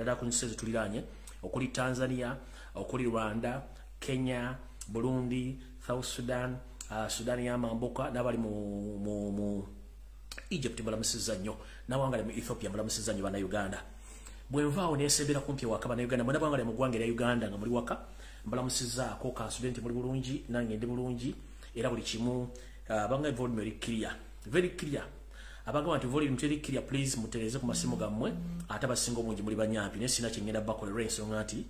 naddala ku nsi ezituliraanye okuli tanzania okuli rwanda kenya burundi south sudan uh, sudan yamambuka n'abali mu, mu, mu egypt mbalamusiza nnyo n'abangali mu ethiopia mbalamusiza nnyo bannauganda bwenvaawo nesembera kumpi waka bannauganda mwena bangali mu ggwanga erya uganda nga muli waka mbalamusizaako kansudde nti muli bulungi nange ndi bulungi era buli kimu uh, bangai volume eri clear very clear abagamba nti teri clear please mutereze ku masimu gammwe. Ate abasinga obungi muli banyampi naye sina kyengenda bakolera ensonga nti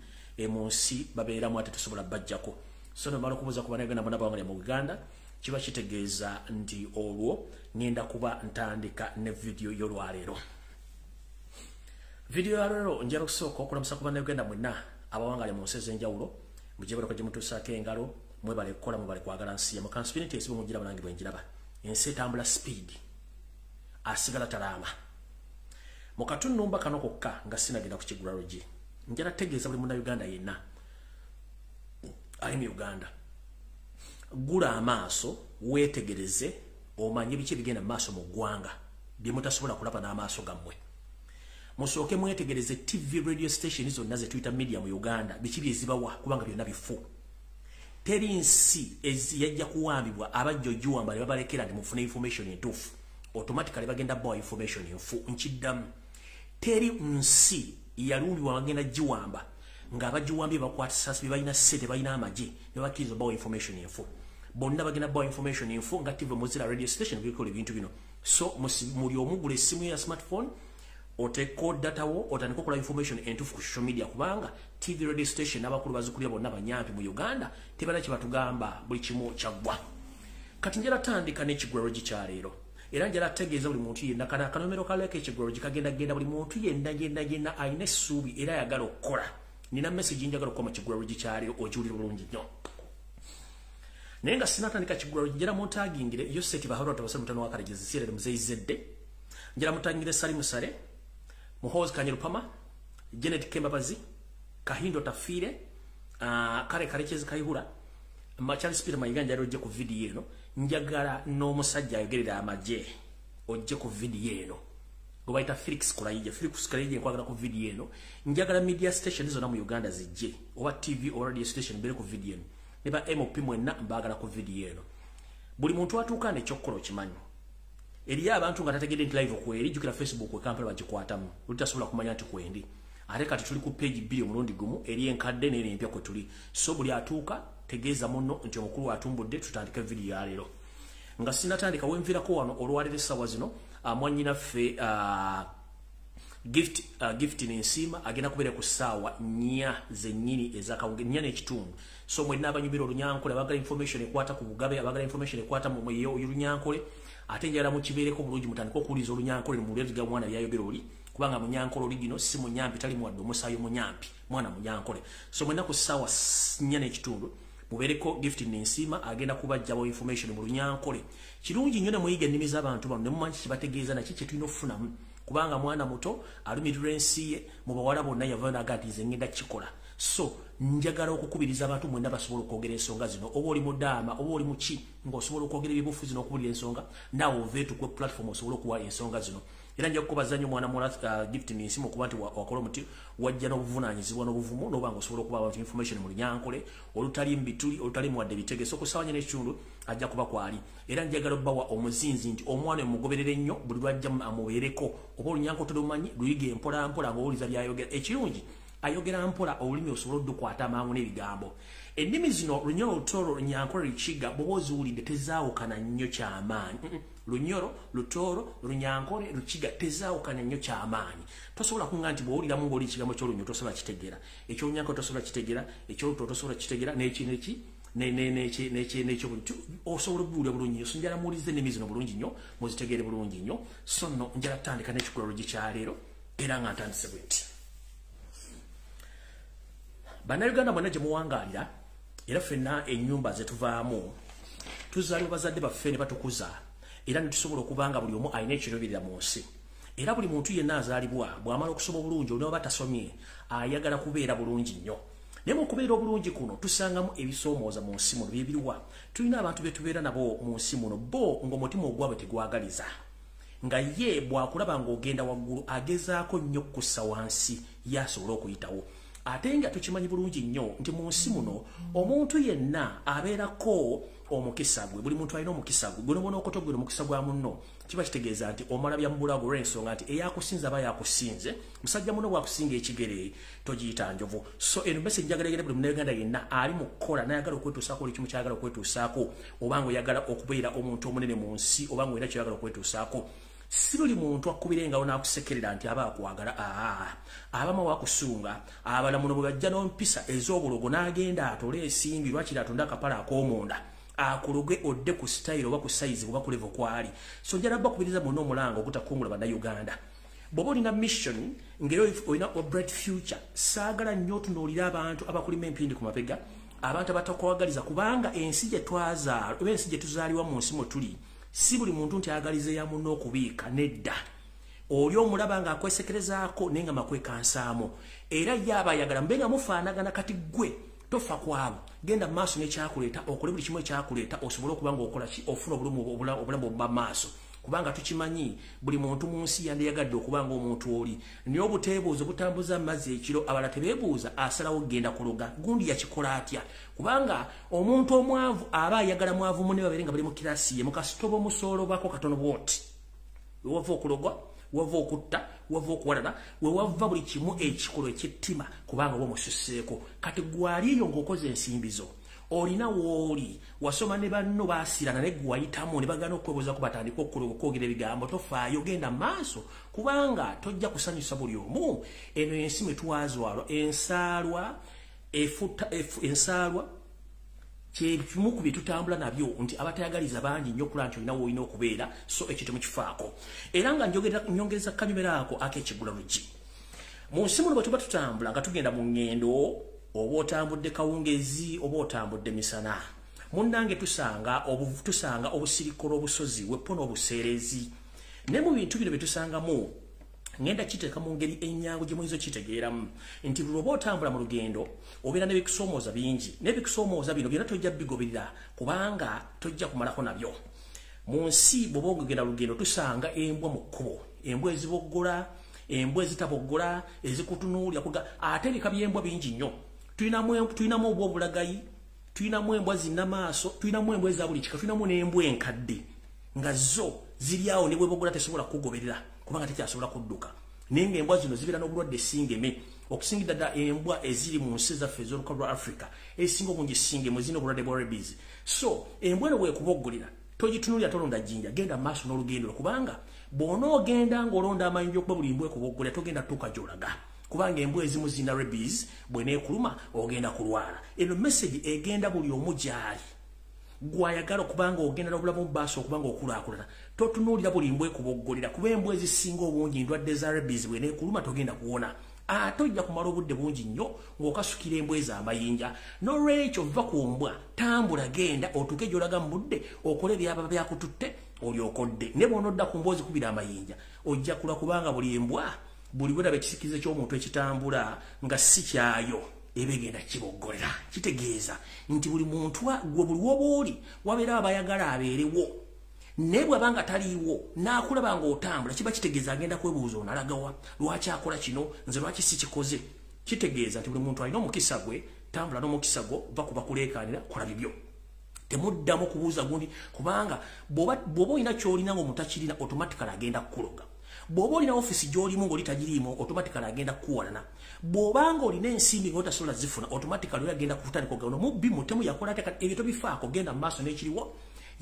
mu nsi babeeramu ate tusobola bajjako. So nomala okubuuza ku bannayuganda bonna bawangalya mu uganda kiba kitegeeza nti olwo ngenda kuba ntandika ne vidiyo y'olwaleero. Vidiyo yalwero njala okusooka okulamusa ku bannayuganda mwenna abawangalya mu nsi ez'enjawulo. Mujebalako gye mutuusaako engalo mwebale kukola mwebale kwagala nsi. Yamu kanspiniti esibe mugiraba nange bwenjiraba ensi etambula speedi asigala talaama. Mu katunumba kano kokka nga sinagenda ku kigula logi njala tegeeza buli munnauganda yenna. Ali mu uganda. Gula amaaso weetegereze omanye biki ebigenda mu maaso mu ggwanga bye mutasobola kulaba n'amaaso gammwe. Musooke mwetegereze tv radio station zonna zetuyita media mu uganda biki byezibawa kubanga byonna bifu. Teri nsi yajja kuwambibwa abajja ogiwamba ne babalekera nti mufune information entuufu automatically bagenda bawa information enfu nkiddamu. Teri nsi yalumbibwa bagenda giwamba ngaabagiwambye bakwatisa bebalina sente balina amagye nebakkiriza bawa information enfu bonna bagenda bawa information enfu nga tv muzira radio station bikola ebintu bino. So muli omugula essimu ya smartphone oteko datawo otandika okola information entuufu ku social media kubanga tv radio station n'abakulu bazikulira bonna banyampi mu uganda tebana kyebatugamba buli kimu kyaggwa. Kati njala tandika n'ekigwero gikyaleero era njala tegeeza buli muntu yenna. Kana akanomero kaleka ekigwero gikagenda genda buli muntu yenna yenna yenna alina essuubi era ayagala okukola. Nina message njagala okukola mu kigwero gikyaleero ogiwulira bulungi nnyo. Naye nga sinatandika kigwero njala muntagingire yo seti baharwa tabasale mutano wakale gezisirere muzeyizedde njala mutangire sali musale muhozi kanyerupama janet kembabazi kahindo tafiire uh, kale kalekezi kaihura machali spira mayiga njali ojje ku vidiyo eno njagala n'omusajja ayogerera amagye ojje ku vidiyo eno. Gwe bayita felix kulayije felix kulayije nkwagala ku vidiyo eno. Njagala media station zonna mu uganda zijje. Oba tv oba radio station mbere ku vidiyo eno. Ne ba mop mwenna mbaagala ku vidiyo eno. Buli muntu atuuka nekyokkola okimanyi. Eriyo abantu nga tategedde nti live kweri jukira facebook ekampala bagikwatamu. Olitasobola kumanya nti kwendi ate kati tuli ku page bbiri omulundi gumu eri enkadde naye nempya kwe tuli. So buli atuuka tegeeza muno nti omukulu atumbudde tutandike vidiyo yaleero nga sinatandika wenvirako wano olwaleero essaawa zino mwanyinaffe gift uh, gift nensiima agenda kubeera ku ssaawa nnya zennyini ezakawunge nnya n'ekitundu. So mwenna abanyumira olunyankole abagala information ekwata ku bugabe abagala information ekwata mu lunyankole ate njala mukibeereko bulungi mutandika okuwuliza olunyankole mulwetiga mwana byayogera oli kubanga munyankole oli gino si munyampi tali muwadde omusaayi munyampi mwana munyankole. So mwenna ku ssaawa nnya n'ekitundu mubeereko gift nensiima agenda kubajjawo information mu lunyankole. Kirungi nnyo ne muyiga ennimi z'abantu bano ne mumanyi kibategeeza naki kye tulina okufunamu. Kubanga mwana muto alumirirwa ensi ye mu bawala bonna yavayo naga nti nze ngenda kikola so njagala okukubiriza abantu mwenna basobola okwogera ensonga zino. Oba oli mudaama oba oli muki ng'osobola okwogera ebyobufuzi n'okubulira ensonga naawe oveetu ku platform osobole okuwa ensonga zino era nja kukubaza nnyo mwana muwala uh, gift nensimu okuba nti wakola omuti wajja n'obuvunanyizibwa n'obuvumu noba nga osobola okuba abantu information mu lunyankole olutali mbituli olutali muwadde bitegeso okusawanya n'ekitundu ajja kuba kwali. Era njagala obbawa omuzinzi nti omwana omugoberere ennyo buli lwajja amubeereko oba olunyanko tolumanyi luyiga empolampola ng'owuliza byayogera ekirungi ayogera mpola olulimi osobola oddukwata amangu n'ebigambo. Ennimi zino lunyolo lutoolo lunyankole lukiga bwoba oziwulidde tezaawukana nnyo kyamaanyi lunyolo lutoolo lunyankole lukiga tezaawukana nnyo kyamaanyi. Tosobola kunga nti bwowuliramu ngaoli ekigambo kyolunyo tosobola kitegeera ekyolunyankole tosobola kitegeera ekyolutoolo tosobola kitegeera nekineki osobola obuwulira bulungi nyo so njala muwulize ennimi zino bulungi nnyo muzitegeere bulungi nnyo. So nno njala tutandika n'ekigulalo gikyaleero era nga ntandise bwe nti. Bannayuganda bonna gye muwangaalira era ffenna ennyumba zetuvaamu tuzaalibwa bazadde baffe ne batukuza era netusobola okuba nga buli omu alina ekiruubirira mu nsi. Era buli muntu yenna azaalibwa bw'amala okusoma obulungi olina oba tasomye ayagala kubeera bulungi nnyo. Naye mu kubeera obulungi kuno tusangamu ebisoomooza mu nsi muno byebiriwa tulina abantu betubeera nabo mu nsi muno bo ng'omutima ogwabwe tegwagaliza. Nga ye bwakulaba ng'ogenda waggulu agezaako nnyo kussa wansi yasobole okuyitawo. Ate nga tukimanyi bulungi nnyo nti mu nsi muno omuntu yenna abeerako omukisa gwe buli muntu alina omukisa gwe gwe nobona okutogwera omukisa gwa munno kiba kitegeeza nti omala bya mubulago olw'ensonga nti eyakusinza aba yakusinze musajja muno bwakusinga ekigere togiyita njovu. So eno message njagalegere buli munauganda yenna ali mu kukola nayagala okwetuusaako oli kimu kyagala okwetuusaako obanga oyagala okubeera omuntu omunene mu nsi obanga olina kyoyagala okwetuusaako. Si buli muntu akubirengawo n'akusekerera nti aba akwagala aa abamu wakusunga abala muno bwe bajja n'empisa ez'obulogo n'agenda atole ensimbi lwakiri atonda akapala ak'omunda akuloge odde ku style oba ku size oba ku level kwali. So njala bba kubiriza muno omulanga okutakungula bannayuganda. Bw'oba olina mission ngeri olina a bright future saagala nnyo otunuulira abantu abakulima empindi ku mabega abantu abatakwagaliza kubanga ensi gye twazaala oba ensi gye tuzaalibwa mu nsi mwe tuli si buli muntu nti ayagaliza ya muno okubiika nedda. Oli omulaba ng'akwesekerezaako naye nga makwekansaamu era ye aba ayagala mbe nga mufaanagana kati ggwe tofa kwabo genda maaso nekyakuleeta okole buli kimu ekyakuleeta osobole okuba nga okola ki ofuna obulamu obuba maaso. Kubanga tukimanyi buli muntu mu nsi yandiyagadde okuba nga omuntu oli. Naye obuteebuuza butambuza amazzi ekiro abala tebeebuuza asalawo genda kuloga gundi yakikola atya? Kubanga omuntu omwavu aba ayagala mwavu mune babere nga bali mu kirasi ye mukasitoba omusoolobako katono bwoti. Wewava okulogwa wava okutta wava okuwalala wewava buli kimu ekikolo ekyettima kubanga oba omususeeko kati gwali eyo ng'okoze ensimbizo olina wooli wasoma ne banno baasirana ne gwewayitamu ne bagana okwebuuzaku batandika okwogera ebigambo tofaayo genda maaso kubanga tojja kusanyusa buli omu. Eno ensi mwe twazwalwa ensaalwa ensaalwa kyekimu ku byetutambula nabyo nti abatayagaliza bangi nnyo okula nti olina woolina okubeera so ekyo temukifaako era nga nyongereza kanyumera ako akekigula lugi mu nsi muno bwe tuba tutambula nga tugenda mu ŋŋendo oba otambudde kawungezi oba otambudde misana. Munnange tusanga tusanga obusirikolo obusozi wepo n'obuseerezi. Naye mu bintu bino bye tusangamu ngenda kiteeka mu ngeri ennyangu gye muyinza okitegeeramu. Nti buli oba otambula mu lugendo obeera n'ebikusoomooza bingi. N'ebikusoomooza bino byonna tojja bigoberera kubanga tojja kumalako nabyo. Mu nsi bw'oba ogenda lugendo tusanga embwa mu kkubo. Embwa eziboggola embwa ezitaboggola ezikutunuulya kuga ate ebika by'embwa bingi nnyo. Tulinamu obwa obulagayi tulinamu embwa zinnamaaso tulinamu embwa eza buli kika tulinamu n'embwa enkadde nga zo ziri awo ne bweboggola tesobola kugoberera kubanga tekyasobola kudduka. Naye ngaembwa zino zibeera n'obulwadde singeme okusingira ddala embwa eziri mu nsi zaffe ez'oluka lwa africa ezisinga obungi singemu zirina obulwadde bwa rebis so embwa eno bwekuboggolera togitunulira tolonda jjinja genda maaso n'olugendo kubanga bw'ona ogenda ng'olonda amayinja okuba buli mbwa ekuboggolera togenda tuuka gy'olaga. Kubanga embwa ezimu zirina rebis bweneekuluma ogenda kulwala. Eno message egenda buli omu gy'ali gwayagala okubanga ogenda nobulamu mubaaso okubanga okulaakulana. Totunuulira buli mbwa ekuboggolera kuba embwa ezisinga obungi ndwadde za rebis bweneekuluma togenda kuwona. Ate ojja kumala obudde bungi nnyo ng'okasukira embwa ezo amayinja nolwekyo va ku mbwa tambula genda otuuke gy'olaga mu budde okole byaba byakututte olyokodde ne bw'onodda ku mbwa ozikubira amayinja ojja kula kubanga buli embwa buli bweraba ekisikirizo ky'omuntu ekitambula nga si kyayo ebegenda kiboggolera. Kitegeeza nti buli muntu gwe buli woba oli wabeera abayagala abeerewo. Naye bwabanga taliiwo naakulaba nga otambula kiba kitegeeza agenda kwebuuza onalagawa lwaki akola kino? Nze lwaki si kikoze kitegeeza nti buli muntu alina omukisa gwe tambula n'omukisa gwo va kuba kuleekaanira kola bibyo. Temuddamu kubuuza gundi kubanga bw'oba olina kyolina ngaomuntu akirina automatikali agenda kukuloga bw'oba olina ofisi gy'olimu ng'oli tagiriimu automatikali agenda kukuwalana. Bw'obanga olina ensimbi ng'otasobola zifuna automatikali oli agenda kutandika ogano mubbi mutemu yakola ate ebyo tobifaako genda mu maaso n'ekiriwo.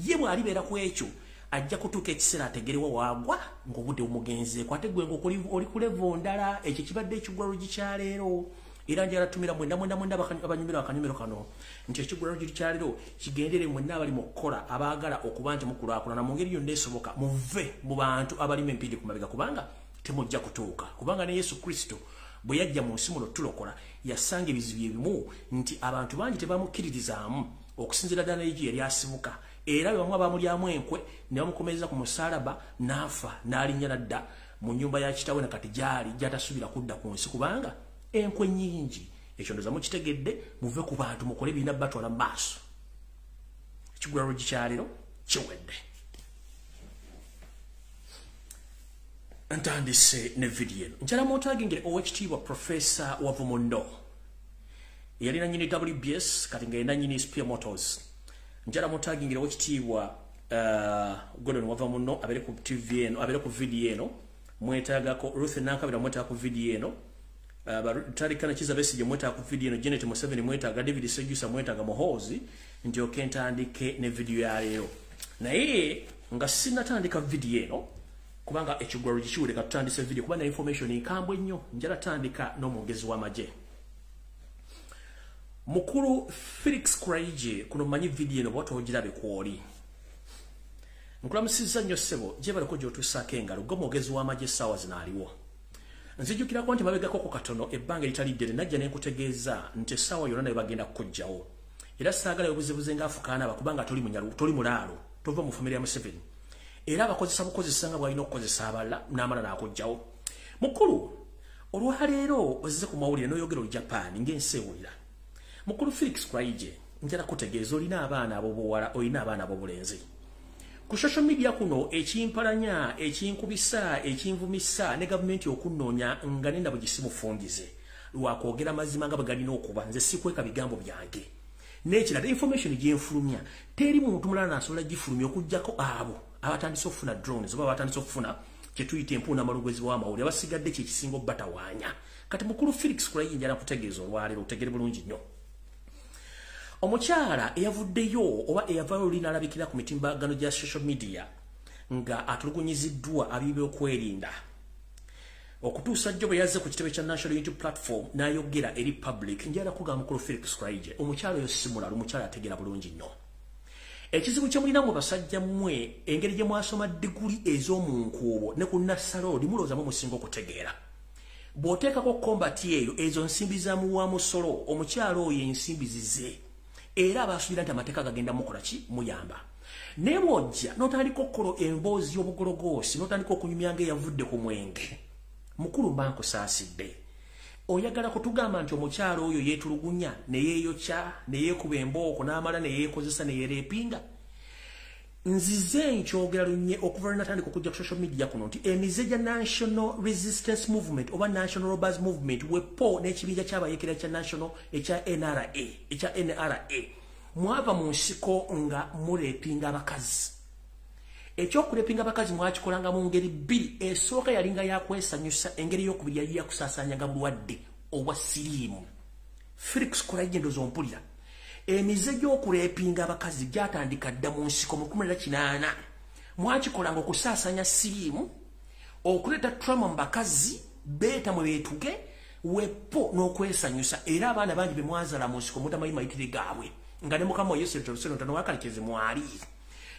Ye bw'alibeera ku ekyo ajja kutuuka ekiseera ategerewa waagwa ng'obudde bumugenzeeko ate gwe ng'oli ku levo ndala ekyo kibadde ekigwalo gikyaleero era tumira mwenda mwenda mwenda abanyumira akanyumiro kano. Nti ekigulano giri kyaliro kigendere mwenna abali mu kukola abaagala okuba nti mukulaakulana. Mu ngeri yonna esoboka muve mu bantu abalimu empindi ku mabega. Kubanga temujja kutuuka. Kubanga ne yesu kristo bwe yajja mu nsi muno tulokola yasanga ebizibu ebimu. Nti abantu bangi tebamukkiririzaamu okusinzira ddala n'egi yali asibuka. Era bwe bamu abamulyamu enkwe ne bamukomereza ku musalaba n'afa n'alinnya nadda mu nyumba ya kitawe nakati gyali gyatasuubira kudda ku nsi. Kubanga enkwe nyingi ekyo ndoza mukitegedde muve ku bantu mukole birina batwala maaso. Ekigulalo gikyaliro kiwedde. Ntandise ne vidiyo eno. Njala mwotagingire owekitiibwa profesa wavumundo yalina nyini wbs kati nga yena nyini spear motors. Njala mwotagingire owekitiibwa uh, godon wava muno abere ku tv eno abere ku vidiyo eno. Mwetagako ruth nankabira mwetaga ku vidiyo eno uh, talikana kiza besije mwetaga ku vidiyo eno janet museveni mwetaga david sejusa mwetaga muhozi ndyoke ntandike ne vidiyo yaleero naye nga sinatandika vidiyo eno kubanga ekigwaro kikiwuleka tutandise video kuba na information nkambwe nnyo njala tandika n'omwogezi w'amagye. Mukulu felix craige kuno manyi video eno bwata ogirabe kwoli nkulamusizza nnyo ssebo gye baliko gy'otuusaako engalo gwe mwogezi w'amagye essaawa zino aliwo nzijukirako nti mabegako ku katono ebbanga eritali ddene najja ne nkutegeeza nti essaawa yonna naye bagenda kukugjawo era saagala obuzibuze ngaafukaana aba kubanga toli mulaalo tova mu famire ya museveni. Era abakozesa bukozesa nga bwalina okukozesa abalala n'amala n'akugjawo mukulu olwaleero ozize ku mawulire n'oyogera olu japan ng'ensi ewulira. Mukulu felix craige njala kutegeeza olina abaana abobuwala olina abaana abobulenzi ku social media kuno ekimpalanya ekinkubisa ekinvumisa ne gavumenti okunnoonya nga nenda bwe gisimufungize lwakwogera mazima nga bwe galina okuba nze sikweka bigambo byange. N'ekirala information gyenfulumya teri muntu mulala nasobola gifulumya okugjako abo abatandise okufuna drones oba abatandise okufuna kyetuyita empuuna malugwezi w'amawulire abasigadde kyekisinga obatawaanya kati mukulu felix kulayinjala kutegeeza olwaleero otegere bulungi nnyo omukyala eyavuddeyo oba eyavayo oluli n'alabikira ku mitimbagano gya social media nga atulugunyiziddwa abibyokwerinda okutuusa jjo bwe yazze ku kitebe kya national unity platform n'ayogera eri public njala kugamba mukulu felix craige omukyala oyo simulala omukyala ategeera bulungi nnyo. Ekizibu kye mulina mu basajja mmwe engeri gye mwasoma diguli ez'omunkuubo ne ku nassaloodi mulowoozamu musinga okutegeera. Bw'oteekako kombati eyo ezo nsimbi za muwa musolo omukyala oyo ensimbi zize era abaasuubira nti amateeka gagenda mukola ki? Muyamba. Naye bw'ojja n'otandika okukola emboozi y'obugologoosi n'otandika okunyumya ng'eyavudde ku mwenge. Mukulu mba nkusaasidde oyagala kutugamba nti omukyalo oyo yeetulugunya neyeeyokya neyeekuba embooko n'amala neyeekozesa neyereepinga nzize nkyogera lunye okuva lwenatandika okujja ku social media kuno nti emize gya national resistance movement oba national robbers movement wepo n'ekibinja kyabayekera kya national ekya nra ekya nra mwava mu nsiko nga mureepinga abakazi. Ekyokulepinga abakazi mwakikolanga mu ngeri bbiri esooka yalinga yakwesanyusa engeri y'okubiri yali yakusaasaanyaga bulwadde obwa siriimu. Felix kolajendoza ompulira emize gy'okulepinga abakazi gyatandika dda mu nsiko mu 18 mwakikolanga okusaasaanya siriimu okuleeta trama mu bakazi beeta mwe beetuge wepo n'okwesanyusa era abaana bangi be mwazala mu nsiko mutamanyi mayitire gaabwe. Nga ne mukama wa yesu etolusenotanowakalikeze mwali.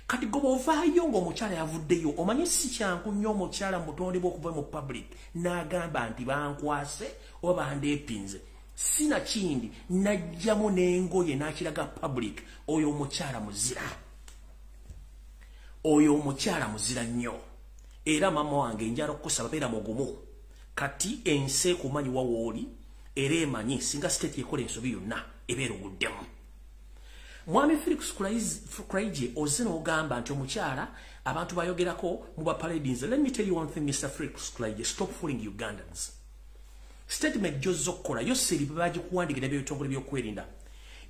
Kati gwe bwovaayo ng'omukyala yavuddeyo omanyi si kyangu nnyo omukyala mutondebwa okuva mu public n'agamba nti bankwase oba bandeepinze sinakindi najjamu n'engoye n'akiraga public. Oyo omukyala muzira. Oyo omukyala muzira nnyo. Era mama wange njala okukusaba beera mugumu kati ensi ekumanyi wawooli era emanyi singa siteeti ekola ensobi yonna ebeera oguddemu mwami felix craige ozze n'ogamba nti omukyala abantu bayogerako mu bapaladins let me tell you one thing mr felix craige stop fooling ugandans statement gyozza okukola yo seri bagikuwandiikira byebitongole byokwerinda.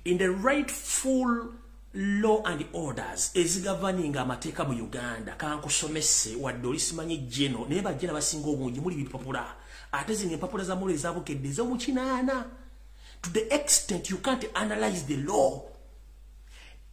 In the rightful law and orders ezigavaninga amateeka mu uganda kankusomese wadde olisimanyi jeno naye bajjena basinga obungi muli bipapula. Ate zino empapula zamulu ezabukedde ez'omukinaana to the extent you can't analyze the law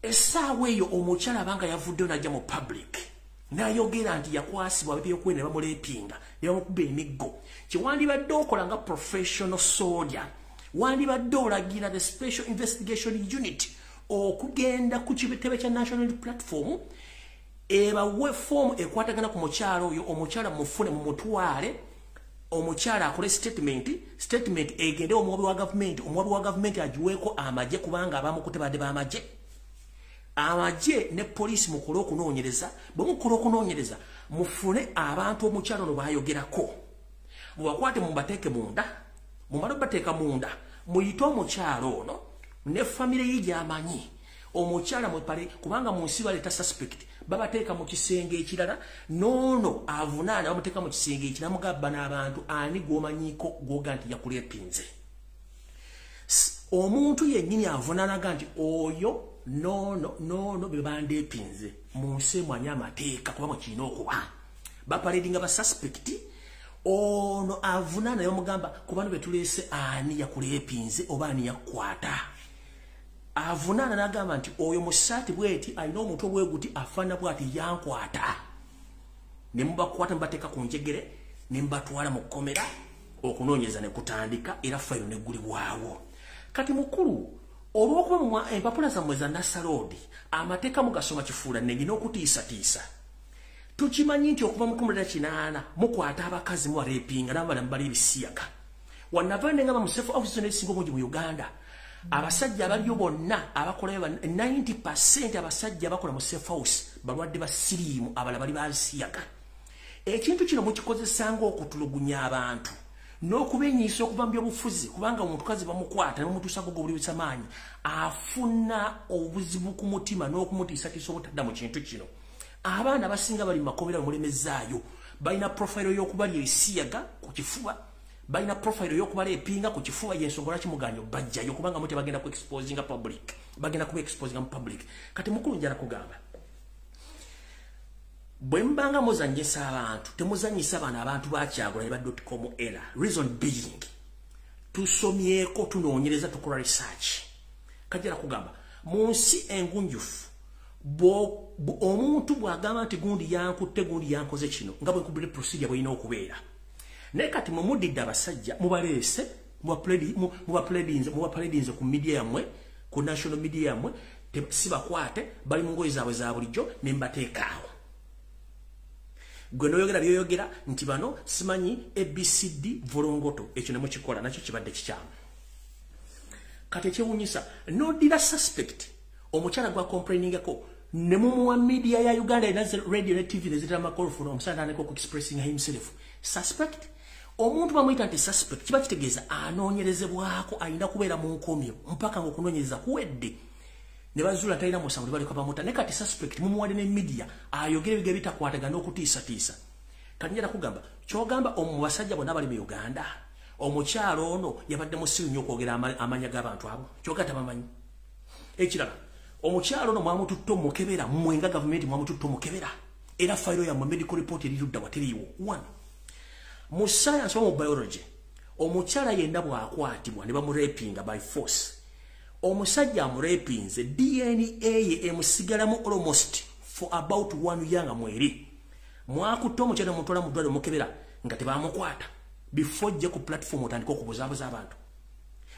essaawa eyo omukyala abanga yavuddeyo najja mu public n'ayogera nti yakwasibwa abebyokwenda ne bamuleepinga ne bamukuba emiggo kyewandibadde okola nga professional soldier wandibadde olagira the special investigation unit okugenda ku kitebe kya national platform ebawe foomu ekwatagana ku mukyala oyo omukyala mufune mu mutwale omukyala akole statement statement egende omuwabi wa gavumenti omuwabi wa gavumenti agiweeko amagye kubanga abamukute badde bamagye amagye ne poliisi mukole okunoonyereza bwe mukola okunoonyereza mufune abantu omukyalo no bayogerako. Mubakwate mubateeke munda mumale obateeka munda muyite omukyalo ono ne famire ye gyamanyi. Omukyala mwepale kubanga mu nsi baleeta suspect babateeka mu kisenge ekirala noono avunaana bamuteeka mu kisenge ekirala mugaba n'abantu ani gwomanyiiko gwoga nti yakulepinze omuntu yennyini avunaanaga nti oyo noono noono be bandeepinze mu nsi emwanyi amateeka kuba mwekirina okuba bapaledinga basuspekti ono avunaana yomugamba kubano betuleese ani yakulepinze oba ani yakkwata avunaana n'agamba nti oyo mu ssaati bweti alina omuntu obweguti afaana bwati yankwata. Ne mubakwata mubateeka ku njegere ne mubatwala mu kkomera okunoonyeza ne kutandika era fayiro neggulibwawo kati mukulu olw'okuba empapula zammwe za nassaloodi amateeka mugasoma kifuula nengi n'okutiisatiisa tukimanyi nti okuva mu kumulira kinaana mukwata abakazi muwareepinga n'abalamu bali ebisiyaga. Wannava nengamba mu sefu ofisi nesinga obungi mu uganda abasajja abaliyo bonna abakolayo 90 abasajja abakola mu safe house balwadde ba siriimu abala bali basiyaga ekintu kino mukikozesanga okutulugunya abantu n'okubenyiisa okuva mu byobufuzi kubanga omuntukazi bamukwata nemutuusago go buliwisa maanyi afuna obuzibu ku mutima n'okumutiisatiisa obutadda mu kintu kino. Abaana abasinga bali mu makomera mulemezaayo balina profayiro y'okubalya ebisiyaga ku kifuba balina profile yokubala epinga ku kifuba yensonga lwaki muganyo bajjayo kubanga muti bagenda ku exposinga public bagenda kuba exposinga mu public. Kati mukulu njala kugamba bwe mbanga muzanyisa abantu temuzanyisa abaana abantu bakyagula ne ba.com era. Reason being tusomyeko tunoonyereza tukola research. Kajala kugamba mu nsi engunjufu omuntu bw'agamba nti gundi yankutte gundi yankoze kino nga bwe nkubire procedure bw'erina okubeera. Naye kati mumudidde abasajja mubaleese mubapaledinze ku midia yammwe ku national media yammwe si bakwate bali mu ngoyi zaabwe za bulijjo ne mbateekaawo gwe noyogera byoyogera nti bano simanyi abcd volongoto. Ekyo ne mukikola nakyo kibadde kikyamu. Kati ekyewunyisa nodira suspect omukyala gwa complainingako ne mumuwa media ya uganda ena radio ne tv nezitera makolofuna omusala naneko ku expressing himself. Suspect? Omuntu bamuyita nti suspect kiba kitegeeza anoonyerezebwako ayina kubeera mu nkomyo mpaka ngaokunoonyereza kuwedde ne bazuula talina musango tebaleka bamuta. Naye kati suspect mumuwadde ne media ayogere ebiga bitakwatagana okutiisatiisa kati njala kugamba kyogamba omu basajja bonna bali mu uganda omukyalo ono yabadde musiru nnyo okwogera amanya g'abantu abo. Kyoga tabamanyi ekirala omukyalo ono mwamututte omukebera mmwe nga gavumenti mwamututte omukebera era fayiro yammwe medical report erirudda wateriiwo one. Mu science oba mu biology omukyala yenna bw'akwatibwa ne bamurepinga by force omusajja amurepinze dna ye emusigalamu almost for about one year nga mweri. Mwakutte omukyala mutwala mu ddwaliro mukebera nga tebamukwata before jje ku platform otandika okubuzaabuza abantu.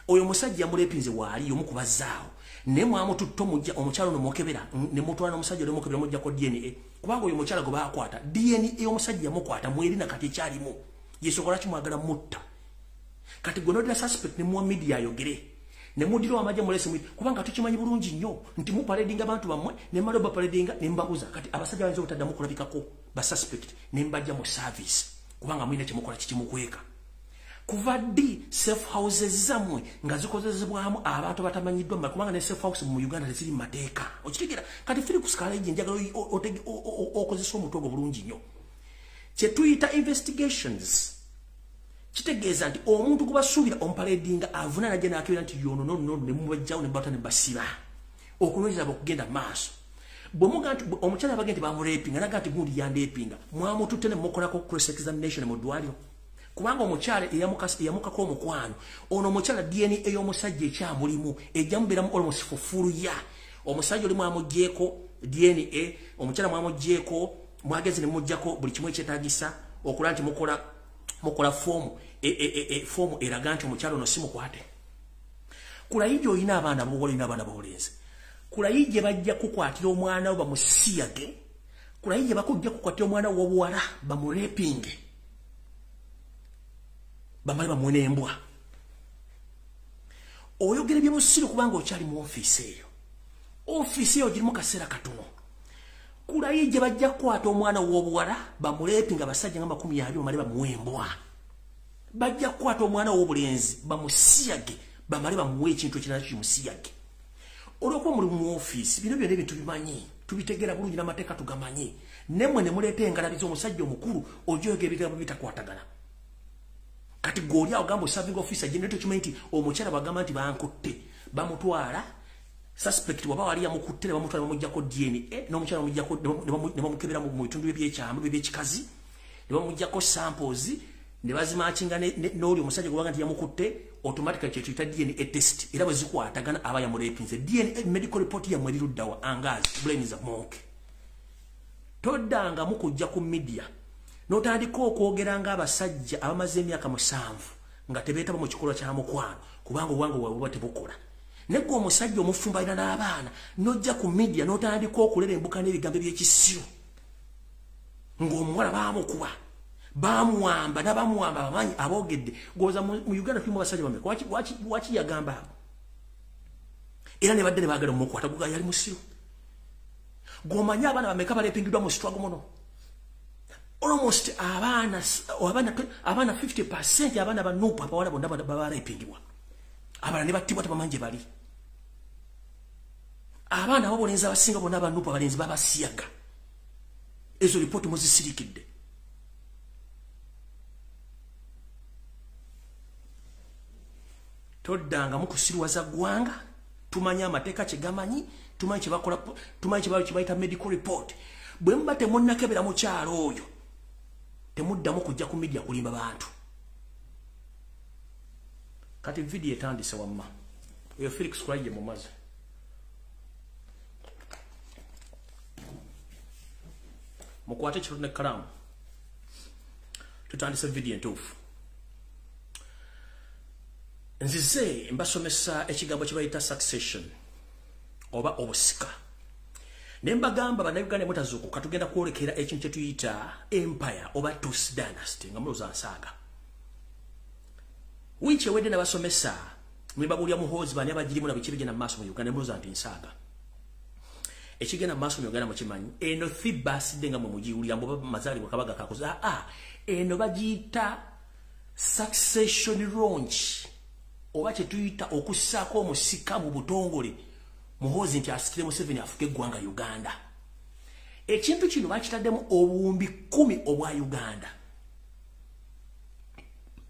Oyo omusajja yamurepinze waali omukubazaawo naye mwamututte omujja omukyala ono mukebera ne mutwala n'omusajja oli mukebera mujjako dna kubanga oyo omukyala gwe bakwata dna omusajja yamukwata mweri nakati ekyalimu. Yesokola kimwagala mutta? Kati gwe nodira suspect ne muwa media ayogere ne mudira amaje mulese mwiti kubanga tukimanyi bulungi nnyo nti mupaledinga abantu bammwe ne mmala bapaledinga ne mbabuza kati abasajja bayinza obutaddamu kulabikako ba suspect. Ne mbajja mu service. Kubanga mulina kyemukola kikimukweka kuva ddi safe houses zammwe nga zikozesebwamu abantu batamanyiddwa mmala kubanga ne safe house mu uganda teziri mu mateeka. Okitegera kati firi ku sikala egi njagala okozesa omutwe ogwo bulungi nnyo. Kyetuyita investigations kitegeeza nti omuntu gubasuubira omupaledinga avunana gye nakebera nti yonononono nemubajjawo nebata nebasiba okunoonyeza okugenda maaso. Bwemuga nti omukyala abage nti bamurepinga naga nti gundi yandepinga mwamututte nemukolako cross examination mu ddwaliro. Kubanga omukyala eyamukako omukwano ono omukyala dna ey'omusajja ekyamulimu ejja mubeeramu almost fufuluya omusajja oli mwamugyeko dna omukyala mwamugyeko mwagezi nemujjako buli kimu ekyetagisa okulaba nti mukola foomu foomu eraga nti omukyalo ono si mukwate. Kulayija olina abaana bowola olina abaana bobulenzi kulayije bajja kukwatira omwana wo bamusiyage. Kulayije bakujja kukwatira omwana wo wobuwala bamurepinge bamale bamwene embwa. Oyogera byebusiru kubanga okyali mu ofiisi eyo. Ofiisi eyo girimu kaseera katono. Kulayi gye bajja kukwata omwana w'obuwala bamuleepinga basajja nga makumi abiri bamale bamuwembwa bajja kukwata omwana w'obulenzi bamusiyage bamale bamuwe ekintu ekirala kimusiyage olwokuba muli mu ofiisi bino byonna ebintu bimanyi tubitegera bulungi n'amateeka tugamanye. Nemmwe ne muleeta engalabi z'omusajja omukulu ojoyoga ebigambo bitakwatagana. Kati gweoli awo gamba osaving officer gye netokimanyi nti omukyala bagamba nti bankutte bamutwala suspect waba wali yamukutte ne bamutwala bamugjako dna n'omukyala ne bamukebera mu bitundu byebyekyama byebyekyikazi ne bamugjako samples ne bazimakinga n'oli omusajja gwebanga nti yamukutte automatically kyetuyita dna test era bwe zikwatagana aba yamurepinze dna medical report yamwe eriruddawa angazi brain is a monk. Toddangamu kujja ku media n'otandika okwogera ng'abasajja abamaze emyaka musanvu nga tebeetaba mu kikolwa kya mukwano kubanga obwanga bwabwe buba tebukola. Negwe omusajja omufumbalira n'abaana n'ojja ku media n'otandika okulera embuka n'ebigambo by'ekisiru ng'omuwala baamukuba bamuwamba nabamuwamba abamanyi aboogedde. Goza mu uganda tulimu abasajja bameka. Waki yagamba abo era ne badde ne baagala omukwata guga yali musiru gwomanyi abaana bameka balepingidwa mu sitwago muno? Almost abaana abaana 50 abaana banupu abawala bonna babalepingibwa abala ne battibwa tabamanyi gye bali. Abaana abo bolenzi abasinga bonna abanupu abalenzi babasiyaga. Ezo lipooti muzisirikidde toddanga mukusirwaza ggwanga tumanyi amateeka kyegamanyi tumanyi kyebakola tumanyi kyebayita medical report. Bwe muba temunnakebera mukyalo oyo temuddamu kujja ku midia kulimba bantu. Kati vidiyo etandise wamma. Eyo felix kulaije mumaze. Mukwate ekiro nekalamu tutandise vidiyo entuufu nzize mbasomesa ekigambo kyebayita succession oba obusika. Ne mbagamba bannayuganda mutazuukuka tugenda kwolekera ekintu kyetuyita empire oba tus dynasty nga mulowooza nsaaga. Wiiki ewedde nabasomesa mwebabulya muhoozi bani abagirimu na biki bigenda mumaaso mu uganda mulowooza nti nsaaga. Ekigenda mumaaso mu uganda mukimanyi eno thi baside nga mwe mugiwulira mboba mazaalibwa kabaga kakoze aa eno bagiyita succession launch oba kyetuyita okussaako omusika mu butongole muhoozi nti asikire museveni afuke eggwanga uganda. Ekintu kino bakitaddemu obuwumbi kumi obwa uganda.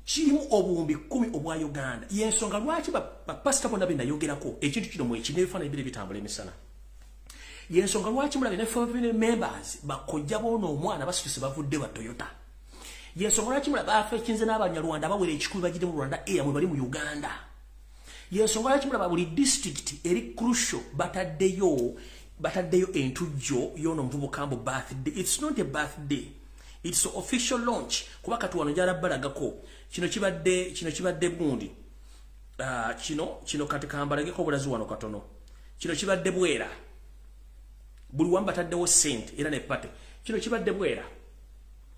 Kirimu obuwumbi kumi obwa uganda. Yensonga lwaki bapasita bonna benayogerako ekintu kino mwekine ebifaananyi bire bitambula emisana. Yensonga lwaki mulabe ne members bakojja boona omwana basituse bavudde ba toyota yensonga lwaki mulaba afekinze n'abanyarwanda bawera ekikulu bagire mu rwanda air mwe bali mu uganda? Yensonga lwaki mulaba buli district eri crucial bataddeyo bataddeyo entujjo yono omuvubuka mbu birthday. Its not a birthday. Its official launch. Kuba kati wano gyalabalagako kino kibadde kino kibadde gundi. Uh, kino kino kati kambalageko obulazi wano katono. Kino kibadde bwera. Buli wamu bataddewo sente era nepate kino kibadde bwera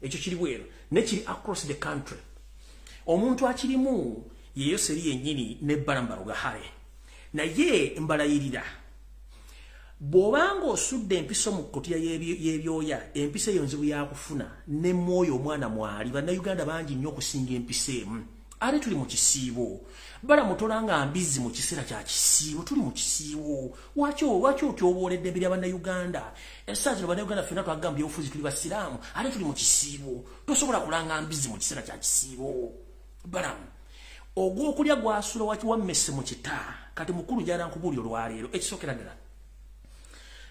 ekyo kiri bwera nekiri across the country. Omuntu akirimu yeyo seri yennyini nebbala mbalugahale naye mbalayirira bw'obanga osudde empiso mu kkutya y'ebyoya empisa eyo nzibu yakufuna ne mwoyo omwana mwali bannayuganda bangi nnyo okusinga empisa emu. Ate tuli mu kisiibo bala mutola nga mbizi mu kiseera kya kisiibo tuli mu kisiibo waki waki otyobooledde embiri abannayuganda? Esaa zino bannayuganda ffenna twagamba byobufuzi tuli basiraamu ate tuli mu kisiibo tosobola kulanga mbizi mu kiseera kya kisiibo balamu ogwokulya gwasula waki wammese mu kita kati mukulu gyala nkubuuli olwaleero ekisookera ddala.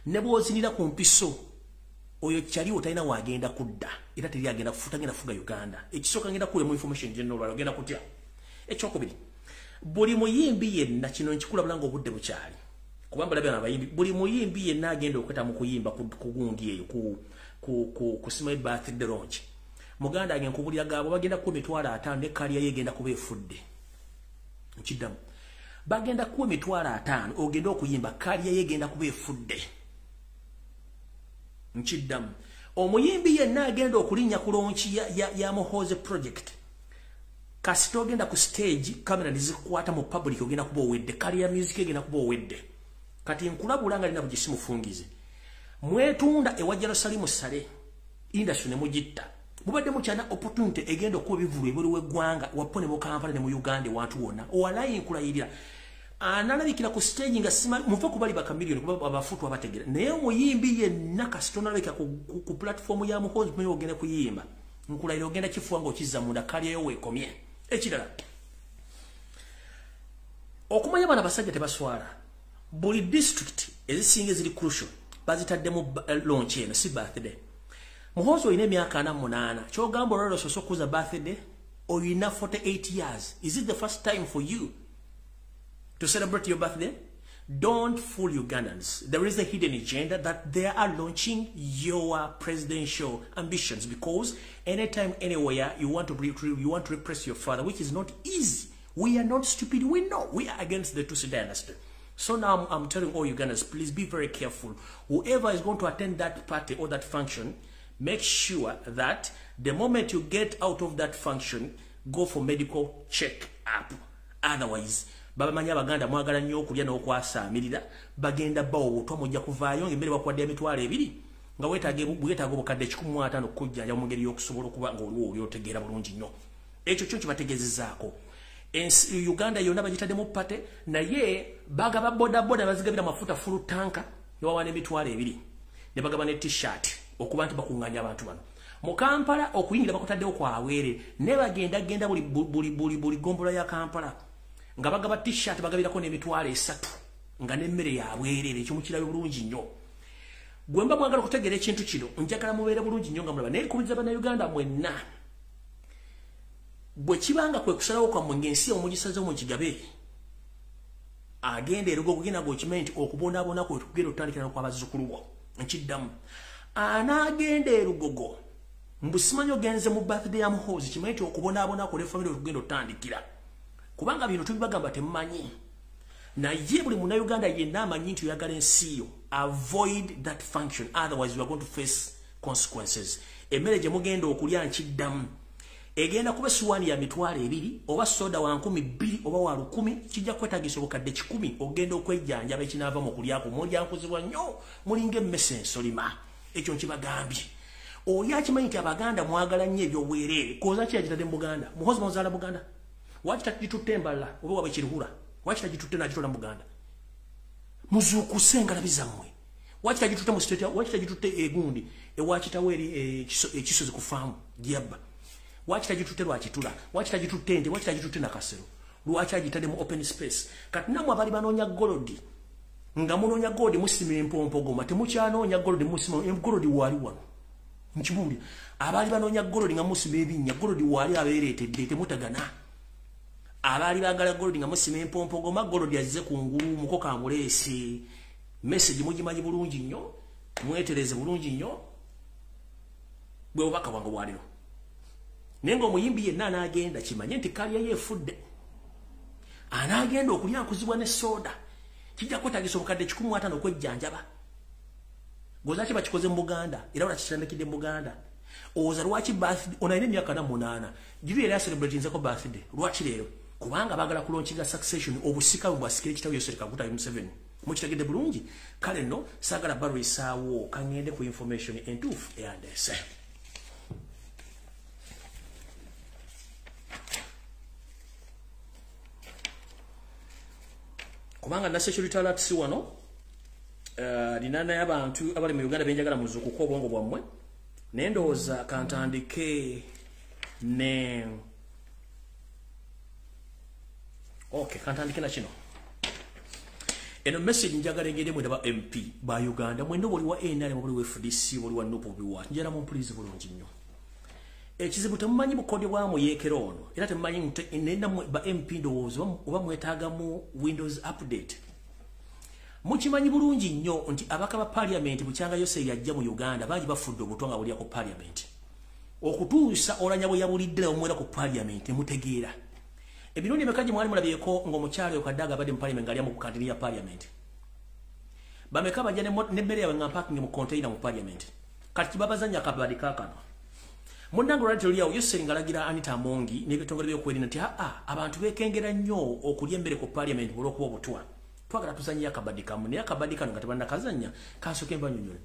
Ne bw'ozinira ku mpiso oyo kyaliwo talina waagenda kudda era teri agenda kufuta ngenda kufuga uganda. Ekisooka ngenda kuwulemu information general ogenda kutya? Ekyokubiri buli muyimbi yenna kino nkikulabula nga obudde bukyali. Kubanga balabya abayimbi buli muyimbi yenna agenda okweta mu kuyimba ku gundi eyo ku smile birthday launch muganda age nkubulira gaabo bagenda kuwa emitwalo ataano ne kaliya yegenda kuba efudde. Nkiddamu. Bagenda kuwa emitwalo ataano ogenda okuyimba kaliya yegenda kuba efudde. Nkiddamu. Omuyimbi yenna agenda okulinnya ku lonki ya muhoze project kasita ogenda ku stage kamera nezikwata mu public ogenda kuba owedde kali ya music egenda kuba owedde. Kati nkulabula nga lina bugisi mufungize mwetunda ewa jerusalemu sale industry ne mugitta. Mubadde mukyana opportunity egenda okuba ebivulu ebuli w'eggwanga wapo ne mu kampala ne mu uganda ewantu wonna. Owalayi nkulayirira. Analabikira ku stage nga sima muve ku bali bakamiliyoni kuba abafutu abategera naye omuyimbi yenna kasi tonalabika ku, ku, ku platform ya muhozi kumenya ogenda kuyimba. Nkulayira ogenda kifuwa ngaokizza munda kalyayo weekomye ekirala okumanya bana basajja tebaswala buli district ezisinga eziri crucial bazitaddemu eh, launch eno si birthday. Muhozi olina emyaka ana munaana kyogamba olwaliro sosa okuza birthday olina 48 years. Is it the first time for you to celebrate your birthday don't fool ugandans. There is a hidden agenda that they are launching your presidential ambitions because anytime anywhere you want to you want to repress your father which is not easy. We are not stupid. We know. We are against the Tutsi dynasty. So now I'm, I'm telling all Ugandans, please be very careful. Whoever is going to attend that party or that function, make sure that the moment you get out of that function, go for medical check up. Otherwise, babamanyi abaganda mwagala nnyo okulya n'okwasaamirira bagenda bawo obutwa mujja kuvaayo ngaemmere bakwadde emitwalo ebiri nga bwetaaga obukadde kikumi mu ataano kujjanja mu ngeri y'okusobola okuba ngaoliwo oli otegeera bulungi nnyo. Ekyo kyo kibategezezaako uganda yonna bagitaddemu pate naye bagaba bodaboda bazigabira mafuta fulu tanka newawa n'emitwalo ebiri. Ne bagaba ne t-shirt okuba nti bakuŋŋanya abantu bano. Mu kampala okuyingira bakutaddewo kwawere ne bagenda genda buli gombola ya kampala nga bagaba t-shirt bagabirako n'emitwalo esatu nga n'emmere yabwerere ekyo mukirabe bulungi nnyo. Gwe mba mwagala okutegeera ekintu kino njagala mubeere bulungi nnyo nga mulaba naye kubiriza bannayuganda mwenna. Bwe kibanga kwe kusalawo kwammwe ng'ensi omugisaze mu kigabe agenda erugo okugenda gwokimanyi nti okubonaabona kwe tugenda otutandikira nokwabazukulu bo nkiddamu. Anaagenda erugogo mbusimanyi ogenze mu birthday ya muhoozi kimanyi nti okubonaabona kwe lefamire tugenda otutandikira kubanga bino tubibagamba temumanyi. Naye buli munauganda yenna amanyi nti oyagala ensi yo avoid that function otherwise you are going to face consequences. Emmere gye mugenda okulya nkiddamu. Egenda kuba suwani ya mitwalo ebiri oba soda wa nkumi bbiri oba wa lukumi kijja kwetagisa obukadde kikumi ogenda okwejjanjaba ekinaava mu kulyako mulyankuzibwa nnyo mulinga emmese ensolima ekyo nkibagambye. Oli akimanyi nti abaganda mwagala nnyo ebyobwereere koza ki yagitadde mu buganda? Muhozi muzaala buganda waki tagitutte embala oba wabe kirihula waki tagitutte nagitola mu buganda muzuukuse engalabi zammwe waki tagitutte mu state waki tagitutte egundi ewakitawo eri ekisozi ku faamu gyabba waki tagitutte lwakitula waki tagitutte nte waki tagitutte nakasero lwaki agitadde mu open space. Kati namwe abali banoonya golodi nga munoonya golodi musimira empompogoma temukyanoonya golodi musimira golodi waali wano nkibuuli abaali banoonya golodi nga musima ebinnya golodi waali abeereetedde temutagana abaali baagala golodi nga musima empompogoma golodi azize ku ngulu mukoka amuleese message mugimanyi bulungi nnyo mwetereze bulungi nnyo bwe bubaka bwange bwaliro naye ngaomuyimbi yenna anaagenda kimanye nti kalya yeefudde anaagenda okulyankuzibwa ne sooda kijja kwetagisa obukadde kikumi ataano okwejjanjaba. Gozaki bakikoze mu buganda? Era olakitandikidde mu buganda? Owoza lwaki onalina emyaka na munaana giri era yacelebratinzeko birthday? Lwaki leero kubanga baagala kulonkiga succession obusika bwasikira ekitabo yosereka gutabi museveni. Mukitegedde bulungi? Kale nno saagala balwisaawo kaŋŋende ku information entuufu eyandeese kubanga nasecurity alert si wano uh, nina naye abantu abali mu uganda benjagala muzukuka obwongo bwammwe naye ndowooza kantandike ne ok kantandike nakino eno message njagala engende mwenda ba mp ba uganda mwenda buli wa nrm buli wa fdc buli wa nupu buli wa njagala mumpulirize bulungi nnyo. Ekizibu temumanyi bukodyo bwamu yeekero ono era temumanyi nenda ba mp ndowooza oba mwetaagamu windows update. Mukimanyi bulungi nnyo nti abaka ba paliamenti bukyanga yose yajja mu uganda bangi bafudde obutwa nga bulya ku paliamenti okutuusa olanya bwe yabulidde omwera ku paliamenti mutegeera ebirundi mekaji mwali mulabyeko ng'omukyalo oyo kadde agabadde mu paliamenti ng'alya mu kantini ya paliamenti bameka bajja nemmere yawe nga mpakingi mu container mu parliament. kati kibabazanya kakano munnange rati teruliawo yoseri ngalagira anita mongi n'ebitongole byokwerinda nti aa abantu bekengera nnyo okulya emmere ku paliamenti olw'okuba obutwa twagala tuzanye akabadi kamu. Naye akabadi kano nga tebannakazanya kansooke mbanyonyole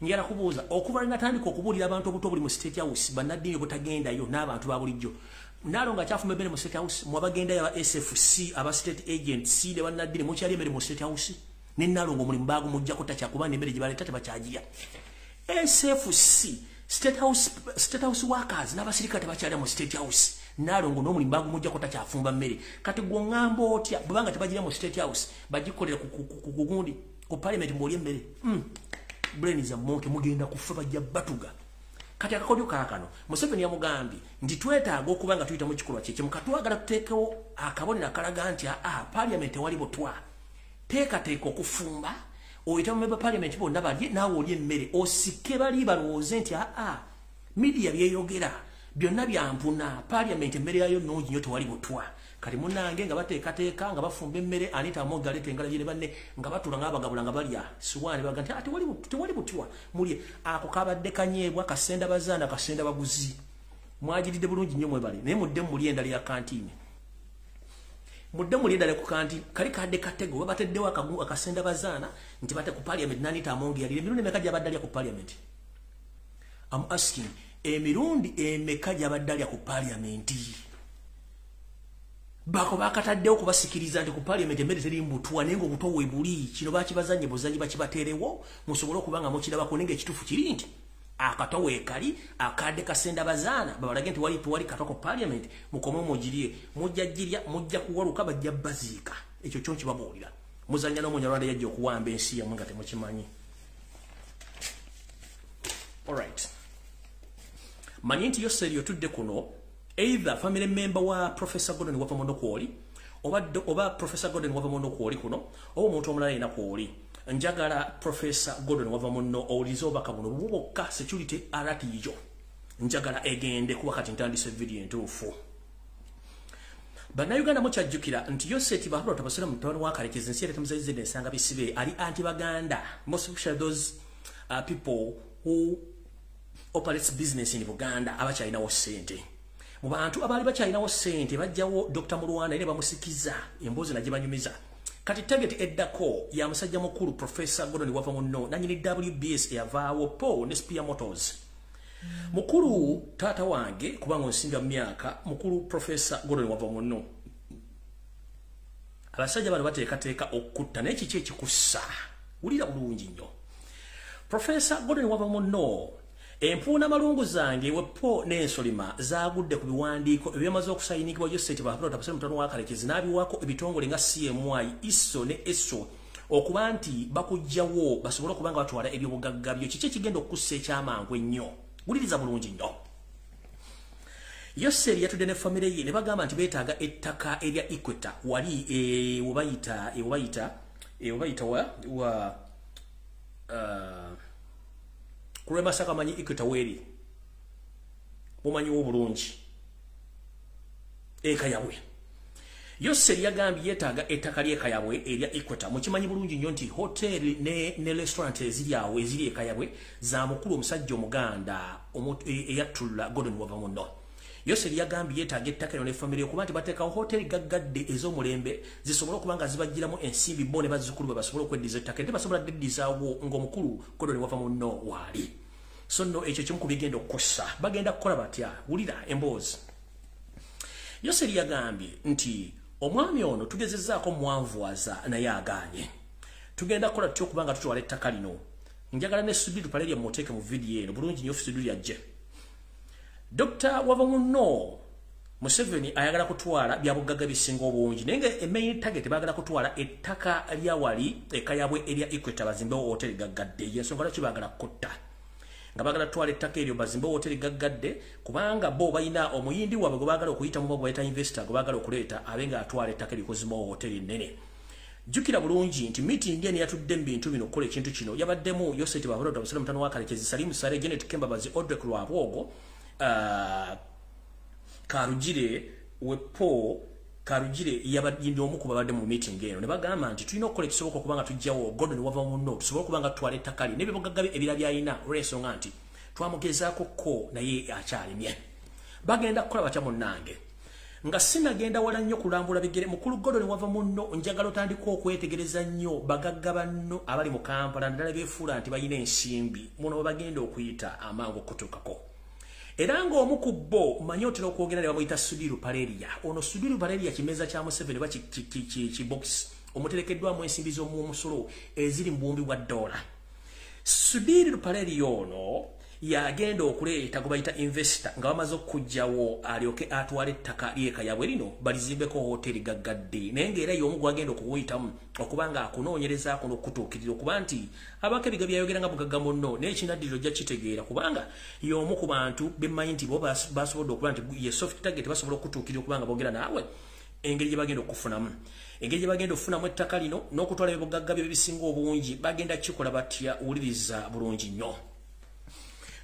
njala kubuuza okuva lwe natandika okubuulira abantu obuto buli mu state house bannaddiini butagendayo n'abantu ba bulijjo nalonga kyafuma ebere mu state house mwabagenda ya SFC aba state agent C ne banadini mukyali emere mu state house. Ne nalonga omulimu bagu mujja kutacha kuba ne mbere gibale tate bachajia SFC state house state house workers n'abasirikale tebakyali mu state house. Nalongo n'omulimu bagu mujja kutacha afumba mmere. Kati gwo ngambo otya bubanga tebajira mu state house bagikolera ku gugundi ku parliament mwoli emmere. Mm. brain za monke mugenda kufa bajja batuga kati akakodyo kaakano museveni yamugambye nti twetaaga okuba nga tuyita mu kikolwa kyekimu katwagala tuteekewo akabonero akalaga nti aa paliament tewali butwa. Teekateeka okufumba oyita mu meba paliament bonna balye naawe oli emmere osike bali balowooze nti aa midiya byeyogera byonna byampuna paliament emmere yayo nungi nyo tewali butwa kati munange nga bateekateeka nga bafumba emmere anita amoga aleeta engala gyene banne nga batula ngaabagabula nga balya. Suwaani baga nti ah, tewali butwa mulye. Ako kabadde kanyeebwa kasenda bazaana kasenda baguzi. Mwagiridde bulungi nnyo mwebale. Naye mudde muli endala ya kantiini mudde muli endala ku kantiini kali kadde katego babateddewo akasenda bazaana nti bate ku paliament nanita amonga yalire emirundi emeka gyabadde alya ku paliament am asking emirundi emeka gyabadde alya ku paliamenti bako bakataddewo kubasikiriza nti ku parliament emmere teri mbutwa naye ngaobutwa we buli kino bakibazanye buzanyi bakibateerewo musobole okuba nga mukirabako naye ngaekituufu kiri nti akato weekali akadde kasenda bazaana babalage nti wali tuwali kato ku parliament mukome mugirye mujja girya mujja kuwaluka bajja baziika. Ekyo kyo nkibabuulira. Muzanya n'omunyarwanda yajja okuwamba ensi yamwe nga temukimanyi. Alright manyi nti yo seri otudde kuno either family member wa professor Gordon wava mondo kwoli oba oba professor Gordon wava mondo kwoli kuno oba omuntu omulala ina kwoli. Njagala professor Gordon wava mondo olizo baka muno bubokka security alert yijo. Njagala egende kuba kati ntandise video entuufu. Bannayuganda mukyajjukira nti yoseti bahabula tabasira mutawani wakalekezi nsi yaleta muzayize nensanga bisibe ali anti baganda most especially those uh, people who operates business in buganda abakyalinawo sente mu bantu abaali bakyalinawo ssente bajjawo dr mulwana ere bamusikiza emboozi nagye banyumiza. Kati tageti eddako ya musajja mukulu profesa godoni wava muno nanyini wbs eyavaawo paul ne spia motors. Mukulu taata wange kubanga onsinga myaka mukulu profesa godoni wava muno abasajja bano bateekateeka okutta naye kiki ekikussa? Wulira bulungi nnyo. Profesa godoni wava muno empuuna malungu zange wepo n'ensolima zaagudde ku biwandiiko ebyamaze okusayinikibwa joseti bapulota pasere mutano wakalekezi n'abiwaako ebitongole nga cmi iso ne eso okuba nti bakugjawo basobole okuba nga batwala ebyobugagga byo. Kiki ekigenda okukussa ekyamangu ennyo? Wuliriza bulungi nnyo. Yoseri yatudde ne famire ye ne bagamba nti beetaaga ettaka erya equeta wali webayita webayita webayita wa wa uh, kulwe masaka manyi equita weri mumanyi wo bulungi. Eka yabwe. Yose yagambye yetaga ettaka ly'eka yabwe erya equita mukimanyi bulungi nnyo nti hoteri ne, ne restaurant eziri awo eziri eka yabwe za mukulu omusajja omuganda eyattulula gordon wava muno yose yagambye yetaga ettaka lino ne famire okuba nti bateekawo hoteri gaggadde ez'omulembe zisobole okuba nga zibagiramu ensimbi bo ne bazzukulu bwe basobole okweddiza ettaka. Nte basobola ddeddizawo ng'omukulu gordon wava muno waali so nno ekyo kimu ku bigenda okukosa bagenda kukola batya? Wulira emboozi. Yoseri yagambye nti omwami ono tugezezaako mwanvuwaza naye agaanye. Tugenda kukola tutya okuba nga tutwala ettaka lino? Njagala ne sudi tupale lya muteeke mu vidiyo eno. Bulungi nyo sudi lyajje dr wava muno museveni ayagala kutwala byabugagga bisinga obungi naye nga emain target baagala kutwala ettaka lya wali eka yabwe erya equita bazimbewo hoteri gaggadde yensonga lwaki baagala kutta? Nga bagala twala ettaka eryo bazimbe hoteri gaggadde kubanga bo balina omuyindi waabwe gwe baagala okuyita mu babayita investor gwe baagala okuleeta abe nga atwala ettaka erikuzimbawo hoteri nnene jjukira bulungi nti meeting eni yatudde bintu bino okukola ekintu kino. Yabaddemu yoseti babalota busale mutano wakalekezi salimu sale genet kembabazi odrek lwabwogo uh, karugire wepo karugire yabadde omu ku babadde mu meeting eno. Ne bagamba nti tulina okukola ekisoboka okuba nga tujjawo gordon wava muno tusobole okuba nga tutwala ettaka lye n'ebyobugagga ebira byalina olw'ensonga nti twamugezaako ko naye akyalimye bagenda kukola batya munnange? Nga sinagenda wala nnyo kulambula bigere mukulu gordon wava muno njagala otandika okwetegereza nnyo bagagga banno abali mu kampala naddala beefuula nti balina ensimbi. Muno bagenda okuyita amangu okutuukako era ng'omu ku bo manyi otera okwogera ne bamuyita sudiru paleria. Ono sudiru paleria kimeza kya museveni oba kibokisi omuterekeddwamu ensimbi z'omumusolo eziri mu buwumbi bwa ddoola. Sudiru paleria ono yagenda okuleeta gwe bayita investor nga bamaze okujjawo alyoke atwala ettaka lyeka yabwe lino balizimbeko hoteri gaggadde naye ngaera y'omu gwagenda okuyitamu okuba nga akunoonyereza kuno okutuukirira okuba nti abako ebiga byayogera nga bugagga munno naye kinaddiriro ojja kitegeera. Kubanga y'omu ku bantu bemmanyi nti bo basobodde okuba nti ye soft target basobola okutuukirira okuba nga boogera naawe. Engeri gye bagenda okufunamu. Engeri gye bagenda okufunamu ettaka lino n'okutwala ebibugagga bye bisinga obungi bagenda kikola batya wuliriza bulungi nnyo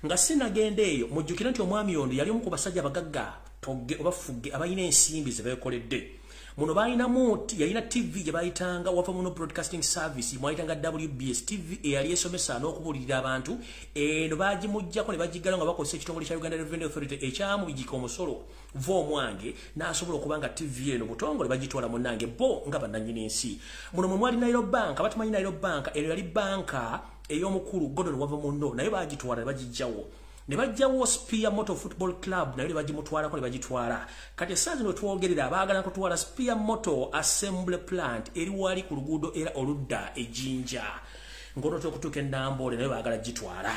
nga sinagenda eyo mujjukire nti omwami ono yali omu ku basajja abagagga togge oba fugge abalina ensimbi ze beekoledde. Muno balinamu yalina tv gye bayitanga wava muno broadcasting service mwayitanga wbs tv eyali esomesa n'okubuulirira abantu eno bagimugjako ne bagiggalo nga bakozesa ekitongole kya uganda revenue authority ekyamubigika omusolo va omwange n'asobola okuba nga tv eno butongole bagitwala munange bo nga bannanyini ensi. Muno mwe mwali nairo bank abatumanyi nairo bank eno yali banka ey'omukulu Gordon wava muno naye bagitwala bagijjawo. Ne bajjawo Spear Motor Football Club naye ne bagimutwalako ne bagitwala. Kati essaazi no twogerera abaagala kutwala Spear Motor Assembly Plant eri wali ku luguudo era oludda ejjinja. Ng'onoto okutuuka ennamboole naye baagala gitwala.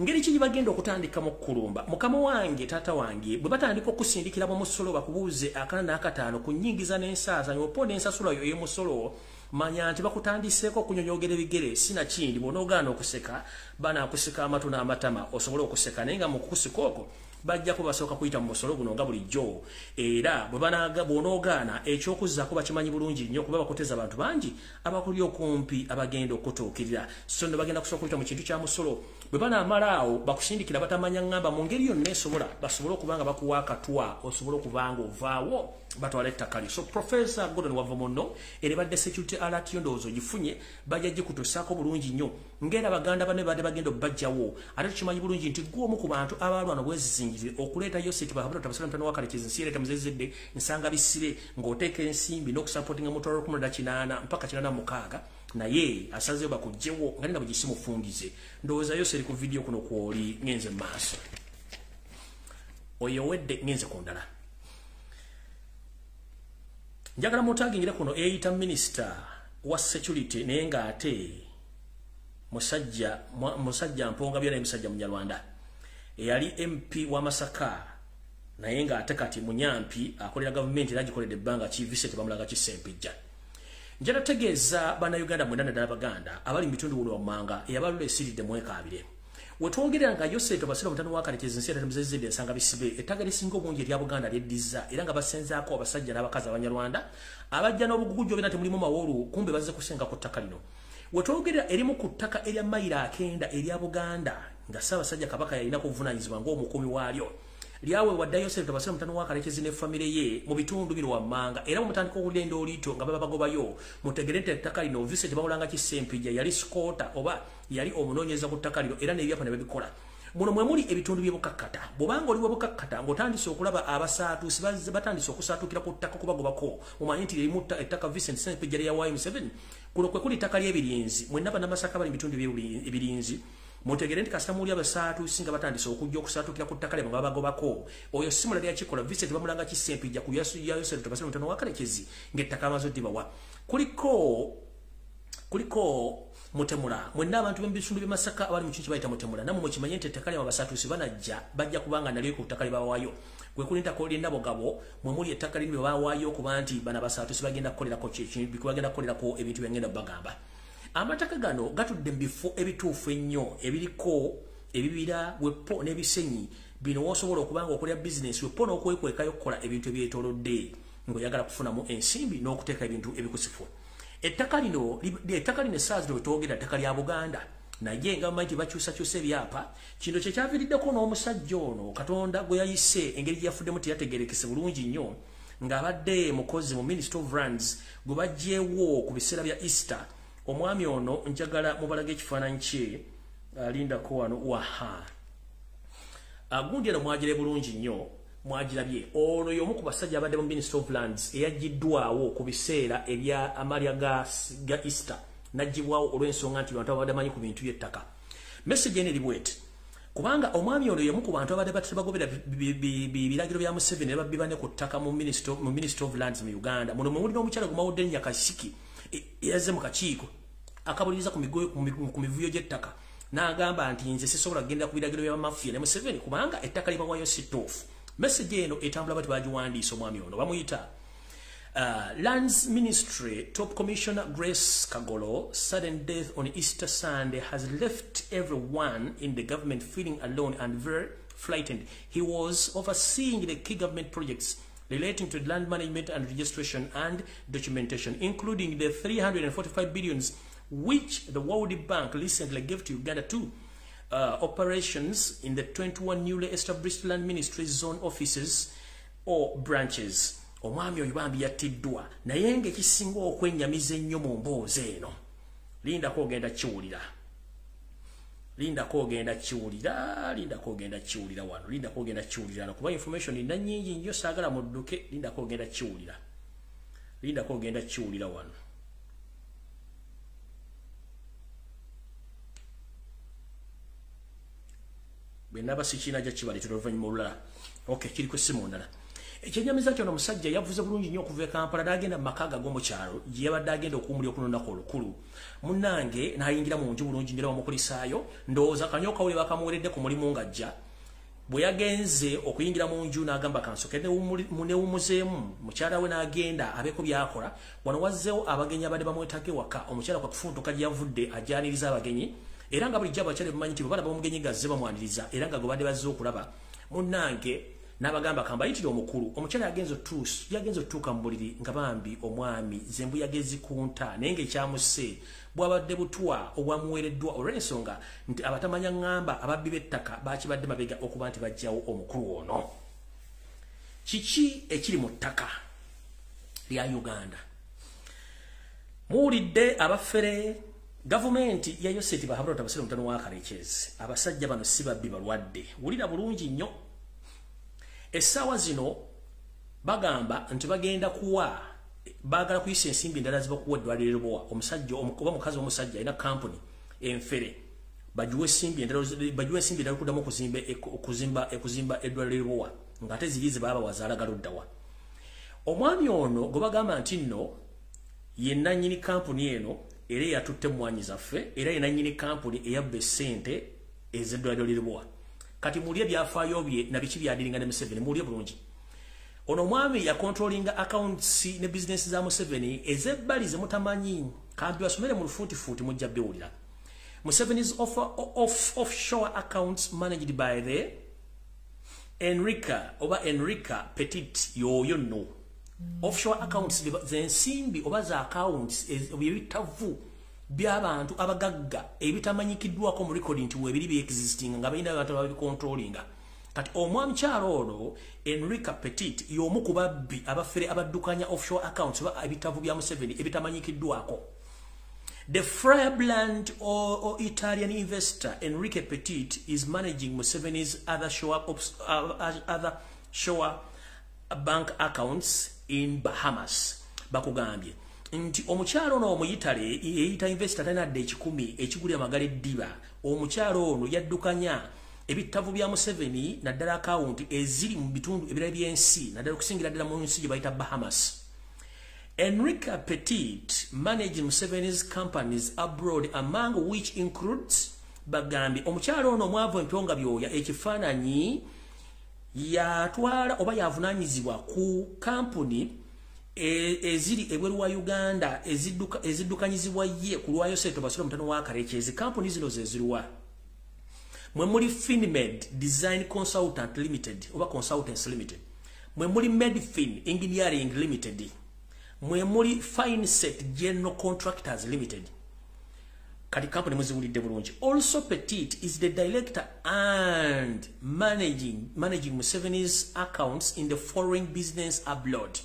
Ngeri ki bagenda okutandika mu kulumba mukama wange taata wange bwe batandika okusindikira mu musolo bakubuuze akana n'akataano ku nnyingiza n'ensaasanyo opo n'ensasula yo ey'omusolo manya nti bakutandiseeko okunyonyogera ebigere sinakindi bw'onoogaana okuseka banaakusika amatu n'amatama osobole okuseka naye nga mu kukusika okwo bajjako basooka kuyita mu musolo guno nga bulijjo era bw'onoogaana ekyokuzzaako bakimanyi bulungi nnyo kuba bakuteza abantu bangi abakuli okumpi abagenda okutuukirira. So no bagenda kusooka kuyita mu kintu kya musolo. Bwe banaamala awo bakusindikira batamanya ŋŋamba mu ngeri yonna esobola basobole okuba nga bakuwa akatwa osobole okuba nga ovaawo batwala ettaka lyo so profesa gordon wava muno era badde security alert yo ndowooza ogifunye bajja gikutuusaako bulungi nnyo ngera baganda bane badde bagenda obbajjawo ate tukimanyi bulungi nti gwe omu ku bantu abalwana bwezizingirire okuleeta yoseti bakabutabasala mutano wakalekyezi nsi ereeta muzezedde nsanga bisire ng'oteeka ensimbi n'okusapootinga mutwalo lukumulada kinaana mpaka kinaana mukaaga naye asazeyo bakugjewo nga nina bwegisi mufungize ndowooza yoseri ku vidiyo kuno kwoli ngenze mu maaso oyowedde ngenze ku ndala njagala mutagingira kuno eyita minisita wa security naye ng'ate musajja musajja mponga byona musajja munyarwanda. Eyali mp wa masaka naye ng'ate kati munyampi akolera gavumenti era gikoledde ebbanga ki visit bamulaga kisempijja. Njala tegeeza bannayuganda mwenda naddala baganda abali mu bitundu buno wammanga eyabalula esiridde mwekaabire wetwogerera nga yosete basira mutano wakalekezi nsi yatatu muzezidde ensanga bisibe ettaga lisinga obungi erya buganda lyeddiza era nga basenzaako abasajja n'abakazi abanyarwanda abajja n'obugugujjo bena temulimu mawolu kumbe bazze kusenga ku ttaka lino. Wetwogerera erimu ku ttaka erya mayiro akenda erya buganda nga ssaabasajja kabaka yalina kuvunanyizibwa ng'omukuumi waalyo lyawe waddayo sente basira mutano wa kalekezi ne famire ye mu bitundu bino wammanga. Era mutandika okulenda olito nga baba bagobayo mutegere nti ettaka lino vise tebawulanga kisempija yali skota oba yali omunoonyeza ku ttaka lino era n'ebyapa ne babikola. Muno mwe muli ebitundu by'ebukakkata bw'obanga oli webukakkata ng'otandise okulaba abasaatuusi batandise okusaatukira ku ttaka kubagobako mumanyi nti erimu ettaka vincent sempija lyawayo mu 7 kuno kwe kuli ttaka ly'ebirinzi. Mwenna bannamasaka bali mu bitundu ebirinzi mutegere nti kasita muli abasaatu singa batandise okujja okusaatukira ku ttaka lyabwe nga babagobako oyo simula lyakikola visit bamulanga kisempijja ku yayosero tebasire mutano wakalekezi ng'ettaka amaze oddibawa kuliko kuliko mutemula. Mwenna abantu b'ebitundu by'e masaka abali mu kintu bayita mutemula. Namwe mukimanye nti ettaka lyabwe abasatuusi banajja bajja kubanga nalyo ku ttaka lyebawaayo gwe kuli ntaka lyendabogabo mwe muli ettaka lini bwe bawaayo okuba nti bana abasatuusi bagenda kukolerako bagenda kukolerako ebintu byengenda bagamba amataka gano gatudde mu bifo ebituufu ennyo ebiriko ebibira wepo n'ebisenyi. Bino wosobola okuba nga okolera bizinesi wepo n'okwekwekayo okukola ebintu ebyetolodde ng'oyagala kufunamu ensimbi n'okuteeka ebintu ebikusifu. Ettaka lino ettaka lino essaazi lino wetwogera ttaka lya buganda. Naye nga manyi bakyusakyusa ebyapa kino kyekyaviiriddeko n'omusajja ono katonda gwe yayise engeri gye yafuddemu teyategerekese bulungi nnyo ng'abadde mukozi mu minister of runs gwe baggyewo ku biseera bya easter omwami ono njagala mubalaga ekifaananyi kye alindako wano waha agundi eno mwagire bulungi nnyo mwagirabye. Ono y'omu ku basajja abadde mu minister of lands eyaggiddwawo ku biseera ebya amalya ga, easter naggibwawo olw'ensonga nti bantu abadde manyi ku bintu by'ettaka. Message eno eri bweti. Kubanga omwami ono yemu ku bantu abadde batebagobera biragiro bya museveni nebabibane ku ttaka mu ministry of lands mu uganda. Muno mwe mulina omukyala gumawodde nyakasiki yazze mu kakiiko akabuliriza ku mivuyo gy'ettaka n'agamba nti nze sisobola kugenda ku biragiro bya mafiya ne museveni kubanga ettaka libawayo situufu message eno etambula bati bagiwandiisa omwami ono bamuyita Uh, Lands Ministry Top Commissioner Grace Kagolo, sudden death on Easter Sunday has left everyone in the government feeling alone and very frightened. He was overseeing the key government projects relating to land management and registration and documentation, including the 345 billions which the World Bank recently gave to Uganda too. Uh, operations in the 21 newly established land ministry zone offices or branches. omwami oyo bambi yattiddwa naye ngaekisinga okwennyamiza ennyo mu mboozi eno lindako ogenda kiwulira lindako ogenda kiwulira lindako ogenda kiwulira wano lindako ogenda kiwulira no kuba information nina nnyingi nnyo saagala mudduke lindako ogenda kiwulira lindako ogenda kiwulira wano bwenaba sikiina ja kibaleetera oluvannyuma olulala. Ok kiri ku essimu ndala ekyenyamiza kyono omusajja yavuze bulungi nnyo okuva e kampala n'agenda mu maka ga g'omukyalo gye yabadde agenda okuwumulya okulondaku olukulu. Munnange n'ayingira mu nju bulungi ndera bamukulisaayo ndowooza kanyokawule bakamuweredde ku mulimu ng'ajja bwe yagenze okuyingira mu nju n'agamba kansoke newumuzeemu mukyala we n'agenda abeeko byakola. Wano wazzeewo abagenyi abadde bamwetage waka omukyala kwa kufuntuka gye yavudde ajjaniriza abagenyi era nga bulijjo abakyala bemanyi nti bwe balaba omugenyi gazze bamwaniriza era nga gwe badde bazze okulaba munnange n'abagamba kamba yitira omukulu. Omukyala yagenza otuusi yagenza otutuuka mu buliri nga bambi omwami zembu yagezi kunta naye ngaekyamuse bwabadde butwa obwamuweereddwa olw'ensonga nti abatamanya ŋŋamba ababbi b'ettaka bakibadde mabega okuba nti bajjawo omukulu ono. Kiki ekiri mu ttaka lya uganda? Muwulidde abafere gavumenti yayose ti bahabulota abasere omutano wa kalekezi abasajja bano si babbi balwadde. Wulira bulungi nnyo. Essaawa zino bagamba nti bagenda kuwa baagala kuyisa ensimbi endala zibakuwa eddwaliro libowa omusajja oba mukazi omusajja alina kampuni enfere. Bajuwa ensimbi endala okuddamu okuzimba eddwaliro libowa ngaate ziri ze baba wazaalagaluddawa omwami ono gwe bagamba nti nno ye nannyini kampuni eno era eyatutte mwanyi zaffe era ye nannyini kampuni eyabba essente ez'eddwaliro liribowa kati mulye byafaayo bye nabiki byadiringa ne Museveni? Mulye bulungi. Ono mwami ya controlling accounts ne business za Museveni ezebbali ze mutamanyi. Kambi basomere mu lufuti futi mujja bewulira Museveni's offer of offshore accounts managed by the Enrica oba Enrica Petit yoyo no offshore accounts zensimbi oba za accounts ebitavu by'abantu abagagga ebitamanyikiddwako mu rekodi nti webiri byexisting nga balina abantu ababikontrolinga kati omwami kyalo ono enrica petit y'omu ku babbi abafere abaddukanya offshore accounts oba ebitavu bya museveni ebitamanyikiddwako. The firebrand or, or italian investor enrique petit is managing museveni's other shore, uh, other shore bank accounts in bahamas. Bakugambye nti omukyalo ono omuyitale eyita investor talinadde ekikumi ekiguli amagala eddiba. Omukyalo ono yaddukanya ebitavu bya museveni naddala akawunti eziri mu bitundu ebirala byensi naddala okusingira ddala mu nsi gye bayita bahamas. Enrica petit manage museveni's companies abroad among which includes bagambye omukyalo ono omwavu empyonga byoya ekifaananyi yatwala oba yavunanyizibwa ku kampuni eziri ebweru wa Uganda ezidduka eziddukanyizibwa ye ku lwayo seto basula mutano wa karekezi kampuni zino ze ziruwa mwe muli Finmed Design Consultant Limited oba Consultants Limited. Mwe muli Medfin Engineering Limited. Mwe muli Fineset General Contractors Limited kati kampuni muziwulidde bulungi. Also Petit is the director and managing managing Museveni's accounts in the foreign business abroad.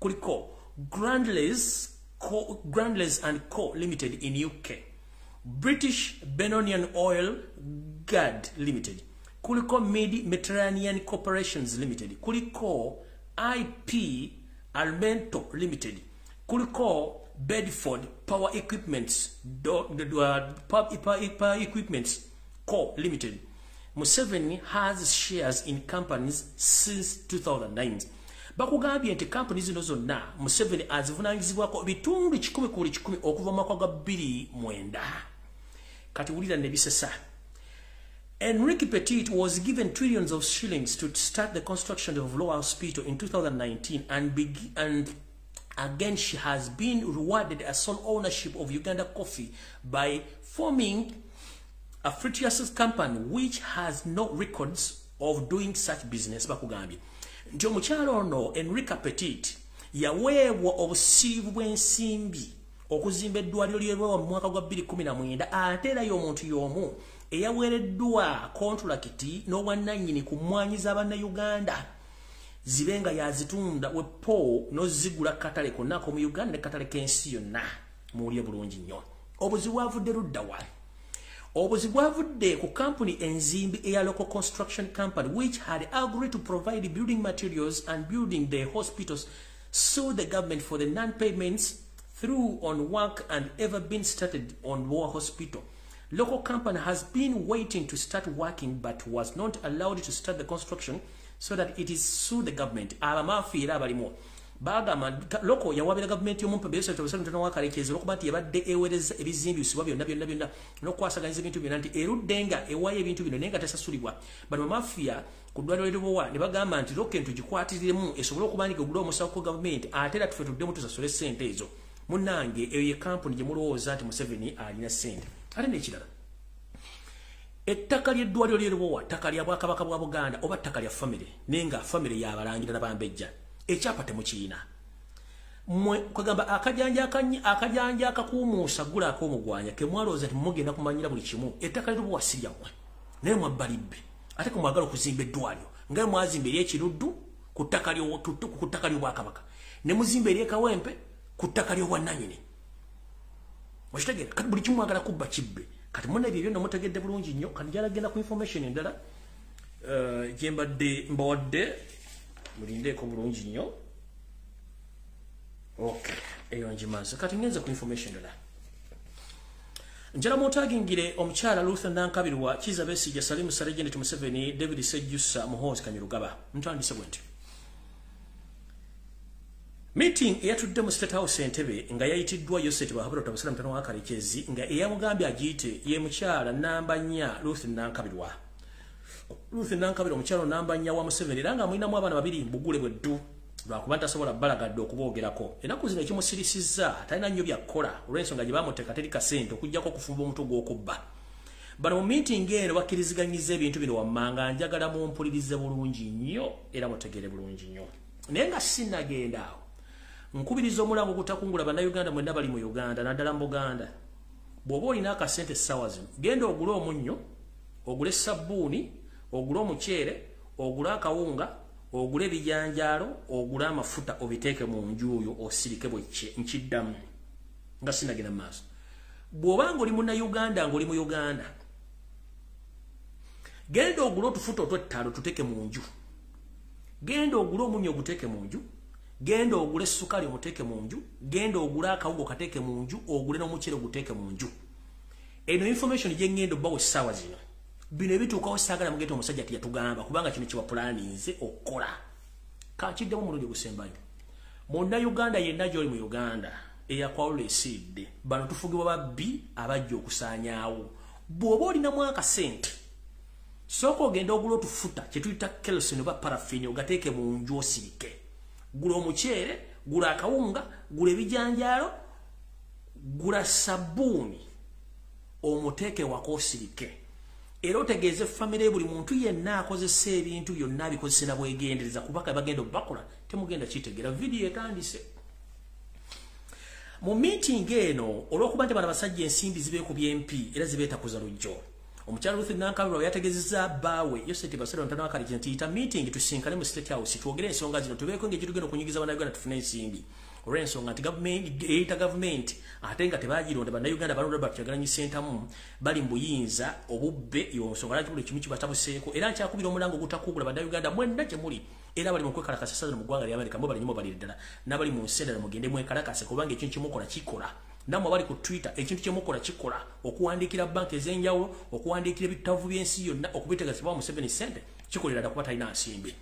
Kuliko Grandlays, Co, Grandlays and Co Limited in UK, British Benonian Oil GAD Limited, kuliko Medi Mediterranean Corporations Limited, kuliko IP Almento Limited, kuliko Bedford Power Equipments, uh, Power, Equipments Co. Limited, museveni has shares in companies since 2009 bakugambye nti kampuni zino zonna museveni azivunanyizibwako bitundu 1 ku buli 1 okuva mu mwaka gwa 29 kati wulira nebisesa Enrique Petit was given trillions of shillings to start the construction of Lower Hospital in 2019 and, and again she has been rewarded a sole ownership of Uganda Coffee by forming a fictitious company which has no records of doing such business. Bakugambye nti omukyalo ono Enrique Petit yaweebwa obusiivu bw'ensimbi okuzimba eddwaliro lyerwewa mu mwaka gwa 2019 ate era y'omuntu y'omu zibe nga yazitunda wepo n'ozigula katale konna ak'omu uganda ne katale k'ensi yonna bulungi obuzibu bwavudde ludda wa? Ku enzimbi eya local construction company which had agreed to provide building materials and building the hospitals sued the government for the non-payments through on work and ever been started on war hospital. Local company has been waiting to start working but was not allowed to start the construction so that it is sue the government. Abamaafi era abalimu bagamba loko yawabira gavumenti y'omumpa wakalekeeza olwokuba nti yabadde ewereza ebizimbisibwa byonna byonna byonna n'okwasaganyisa ebintu byonna nti erudde nga ewaayo ebintu bino naye nga tesasulibwa. Bano bamafiya ku ddwaliro liribowa ne bagamba nti loke ntugikwatiremu esobole okuba nti gegula omusawo ku gavumenti ate era tufe tuddemu tusasule sente ezo. Munnange eyo ye kampuni gye mulowooza nti museveni alina sente ate nekirala ettaka lyeddwaliro lyeribowa ttaka lya bwakabaka bwa buganda oba ttaka lya famire naye nga famire yabalangira nabambejja ekyapa temukiina. Kwegamba akajanja akakuumuusa gula akoomugwanya kemwalowooza nti mumugenda kumanyira buli kimu. Ettaka liribowa si lyammwe naye mwabbalibbe ate kemwagala okuzimba eddwaliro nga mwazimba eryekiruddu ku ttaka lyobwakabaka ne muzimba eryekawempe ku ttaka lyobwannanyini okitegeera? Kati buli kimu mwagala kubba kibbe kati muna ebyo byonna mutegedde bulungi nnyo kati gyalagenda ku information endala eh, gyembadde mbawadde mulindeeko bulungi nnyo ok eyo njimaze kati ngenze ku information endala njala mwotagingire omukyala luther nankabirwa kiza besija salimu saregenet museveni david sejjusa muhoozi kanyirugaba. Ntandise bwe nti meeting eyatudde mu state house entebe nga yayitiddwa yoset bahabura tabasala mutano wa kalekezi nga eyamugambye agiyite ye mukyala namba nnya ruth nankabirwa ruth nankabirwa omukyala namba nnya wa museveni era nga mulinamu abaana babiri mbugule bweddu lwakuba ntasobola balagadde okuboogerako enaku zino ekimusirisizza talina nnyo byakkola olw'ensonga gye bamuteeka teri kasente okugjako okufumba omutwe gw'okubba. Bano mu meeting eno bakkiriziganyiza ebintu bino wammanga njagala mumpulirize bulungi nnyo era mutegere bulungi nnyo. Naye nga sinnagenda awo nkubiriza omulango gutakungula bannayuganda mwenna bali mu uganda naddala mu buganda. Bw'oba olina akasente essaawa zino genda ogule omunnyo ogule sabbuuni ogule omuceere ogule akawunga ogule ebijanjaalo ogule amafuta obiteeke mu njuuyo osirike bwekye nkiddamu nga sinagenda mu maaso. Bw'oba nga oli munnayuganda ngaoli mu uganda genda ogule otufuta otwettaalo tuteeke mu nju. Genda ogule omunnyo oguteeke mu nju genda ogule sukali omuteeke mu nju genda ogule akawugo kateeke mu nju ogule n'omukyere oguteeke mu nju. Eno information gyengenda obbawo essaawa zino. Bino ebituukawo saagala mugete omusajja tiyatugamba kubanga kino kyebapulaninze okukola kakiddemu omulundi gusembayo munnayuganda yenna gy'oli mu uganda eyakwawula esiidde bano tufugibwa babbi abajja okusaanyaawo. Bw'oba olinamu akasente sooka ogenda ogula otufuta kyetuyita kelson oba parafini ogateeke mu nju osirike gula omuceere gula akawunga gula ebijanjaalo gula sabbuuni omuteeke wako osirike era otegeeze famire buli muntu yenna akozesa ebintu byonna abikozesera bwegendereza kubaka bagenda obakola temugenda kitegera. Vidiyo etandise. Mu meeting eno olwokuba nti bana basajja ensimbi zibeeku byempi era zibeetakuza lujjo omukyalo ruth nankabirwa yategezeza bbaawe yoseti basero ntano akali nti yita meeting tusinkane mu state house twogere ensonga zino tubeeko engeri tugenda okunyigiza bannayuganda tufune ensimbi. Olw'ensonga nti eyita gavumenti ate nga tebagironda bannayuganda balonda bakyagalanyisa entamu bali mu buyinza obubbe yonsonga lwaki buli kimu kibatabuseeko? Era nkyakubira omulango ogutakugula bannayuganda mwenna gye muli. Era bali mu kwekalakasa saza mu ggwanga lya amerika mwe bali nnyo baliri ddala n'abali mu nsi endala mugende mwekalakase kubanga ekintu kimukola kikola namwe bali ku twitter ekintu kyemukola kikola. Okuwandiikira banka ez'enjawulo okuwandiikira ebitavu by'ensi yonna okubitegeezebwa mu 7 cent kikolera dda kuba talina nsimbi.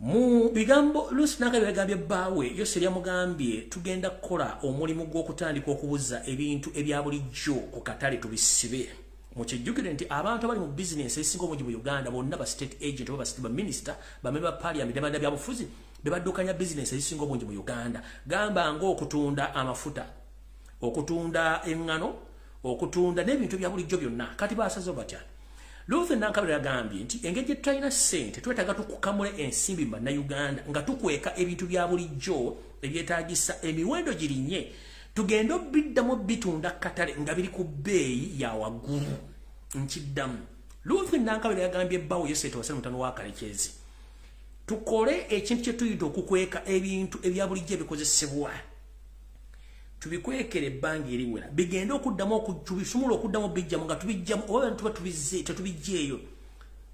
Mu bigambo lusi nagabye bagambye bbaawe yose lyamugambye tugenda kukola omulimu gw'okutandika okubuza ebintu ebya bulijjo ku katale tubisibe. Mukijjukire nti abantu abali mu bizinesi ezisinga obungi mu uganda bonna ba state agent oba ba minisita bamebe ba paliament abanda byabufuzi bebaddukanya bizinesi ezisinga obungi mu uganda. Gamba ngaokutunda amafuta okutunda eŋŋano okutunda n'ebintu bya bulijjo byonna. Kati basaze batya Luther Nankabira yagambye nti engeri gye tulina ssente twetaaga tukukamule ensimbi bannayuganda nga tukweka ebintu bya bulijjo ebyetaagisa emiwendo girinnye tugende obiddamu bitunda katale nga biri ku bbeeyi ya waggulu. Nkiddamu. Luther Nankabira yagambye ebbawo yoseeta wasale mutano wa kalekezi tukole ekintu kye tuyita okukweka ebintu ebya bulijjo ebikozesebwa tubikwekere ebbanga eriwera bigende okuddamu tubisumula okuddamu bijjamu nga tubijjamu oba tuba tetubijjeeyo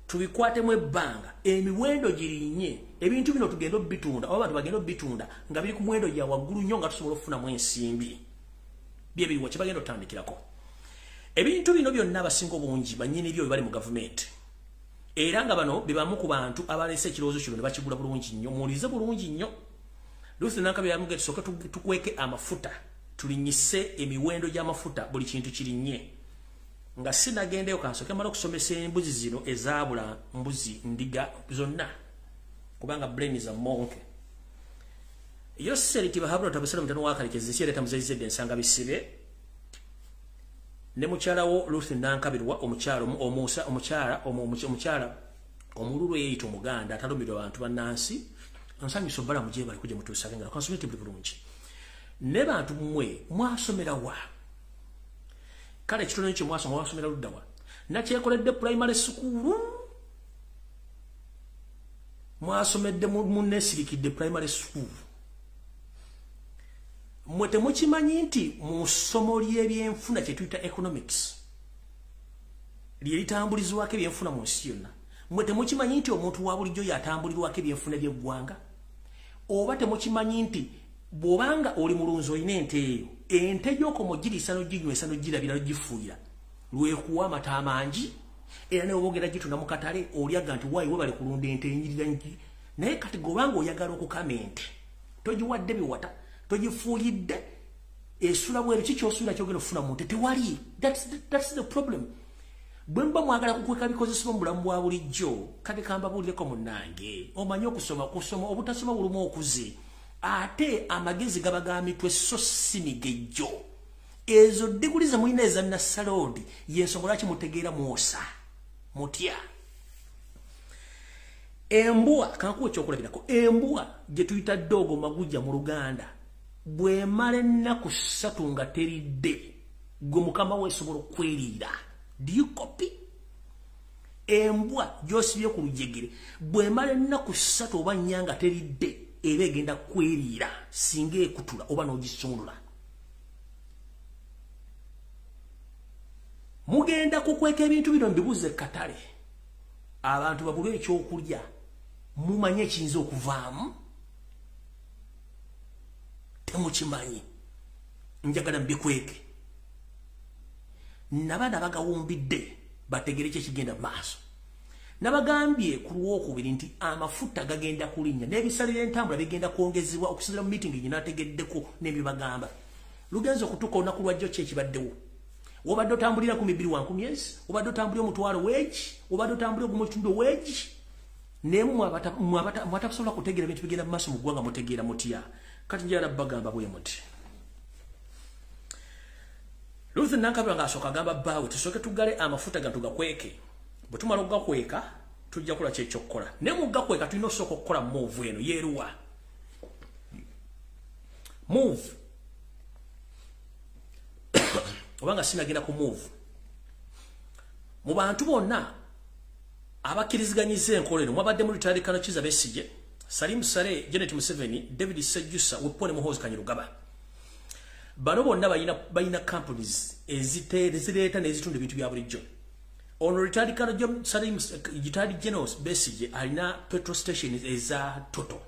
tubikwatemu ebbanga. Emiwendo girinnye ebintu bino tugende obitunda oba bantu bagende obitunda nga biri ku muwendo gya waggulu nnyo nga tusobola okufunamu ensimbi. Byebiriwa kyebagenda otandikirako ebintu bino byonna abasinga obungi banyini byo bali mu gavumenti. Era nga bano bebamu ku bantu abaleese ekirowoozo kino ne bakigula bulungi nnyo. Muwulize bulungi nnyo. Lusi nankabe yamuga tusooke tukweke amafuta tulinyise emiwendo gy'amafuta buli kintu kirinnye nga sinagendeyo kansoke mala okusomesa embuzi zino ezaabula mbuzi ndiga zonna. Kubanga brain za monke yoseriti bahabula tabusala mutano wakalekezi nsi yaleeta muzayizedde ensanga bisibe. Ne mukyalawo luthi nankabirwa omukyala omusa omukyala omukyala omululu eyeyita omuganda atalumirwa abantu bannansi nsanyusa obalamu gye bali kujja mutuusake nga kansomete buli bulungi ne bantu mmwe mwasomera wa? Kale ekitono kyo mwasoma mwasomera ludda wa? Nakyekoledde primary school? Mwasomedde munesirikidde primary school? Mwe temukimanyi nti mu ssomo ly'ebyenfuna kye tuyita economics lye litambulizwako ebyenfuna mu nsi yonna mwe temukimanyi nti omuntu wa bulijjo yatambulirwako ebyenfuna by'eggwanga oba temukimanyi nti bw'obanga oli mulunzi olina ente eyo ente gy'okoma ogiriisa n'oginywesa n'ogirabira n'ogifuuyira lwekuwa amata amangi era ne obogera gitunda mu katale olyaga nti waayi we bali kulunda ente enyirira nki naye kati gobanga oyagala okukama ente togiwadde biwata togifuuyidde esula bweru ki kyosuula kyogenda okufuna mu nte? Tewali. Thats the problem. Bwe muba mwagala kukweka bikozesebwa mu bulamu bwa bulijjo kati kambabuulireko munnange. Omanyi okusoma kusoma obutasoma bulumu okuze ate amagezi gaba ga mitwe so si migejjo ezo diguli ze mulina eza nassaloodi yensonga lwaki mutegeera mwosa? Mutya? Embwa kankuwa ekyokulabirako embwa gye tuyita ddoogo magujja mu luganda bwemala ennaku ssatu nga teridde gwe mukama we esobola okweriira dikopi embwa gyosibye ku lujegere bwemala ennaku ssatu oba nnya nga teridde eba egenda kweriira singa ekutula oba n'ogisundula mugenda kukweka ebintu bino mbibuze katale. Abantu babulwe ekyokulya mumanyi ekiyinza okuvaamu? Temukimanyi. Njagala mbikweke. Nabaana bagawumbidde bategere kyekigenda maaso nabagambye ku lwokubiri nti amafuta gagenda kulinnya n'ebisalira entambula bigenda kwongezebwa okusinzira mu mitingi gyenategeddeko n'ebyebagamba lugenza okutuuka olunaku lwajjo ki ekibaddewo. Obadde otambulira ku mibiri wa nkumi ezi obadde otambulira omutwalo weegi obadde otambulira ogumutundu weegi nemu mwatasobola kutegeera bintu bigenda mu maaso mu ggwanga mutegeera mutya? Kati njala bagamba bwe muti. Ruth nankabira ng'asooka agamba bbaawe tusooke tugale amafuta ga tugakweke bwe tumala okugakweka tujja kukola kyekyokukola naye mu gakweka tulina okusooka okukola move eno yeeruwa. Move. Obanga sinagenda ku move. Mu bantu bonna abakkiriziganyizza enkola eno mwabaddemu litandikano kiza besige salimu sale janet museveni david sejjusa wepone muhozi kanyirugaba. Bano bonna balina companies ezireeta nezitunda ebintu bya bulijjo ono ritandikano gitadi generals besige alina petrol station eza toto.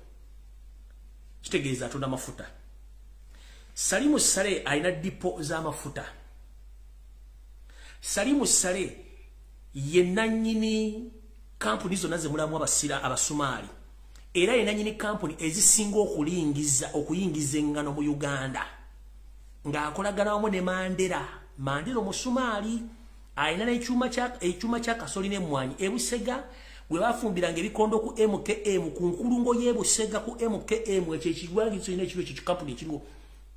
Kitegeeza atunda mafuta. Salimu sale alina dipo z'amafuta salimu sale ye nannyini kampuni zonna zemulamu abasira abasumaali era ye nannyini kampuni ezisinga okulingiza okuyingiza eŋŋano mu uganda. Ng'akolagana wamu ne mandera. Mandera omusumaali alina n'ekyuma kya kasoli n'emmwanyi ebusega bwe bafumbiranga ebikondo ku mkm ku nkulungo y'ebusega ku mkm ekyo ekigwangizo ina ekiro ekyo kikampuni ekiriwo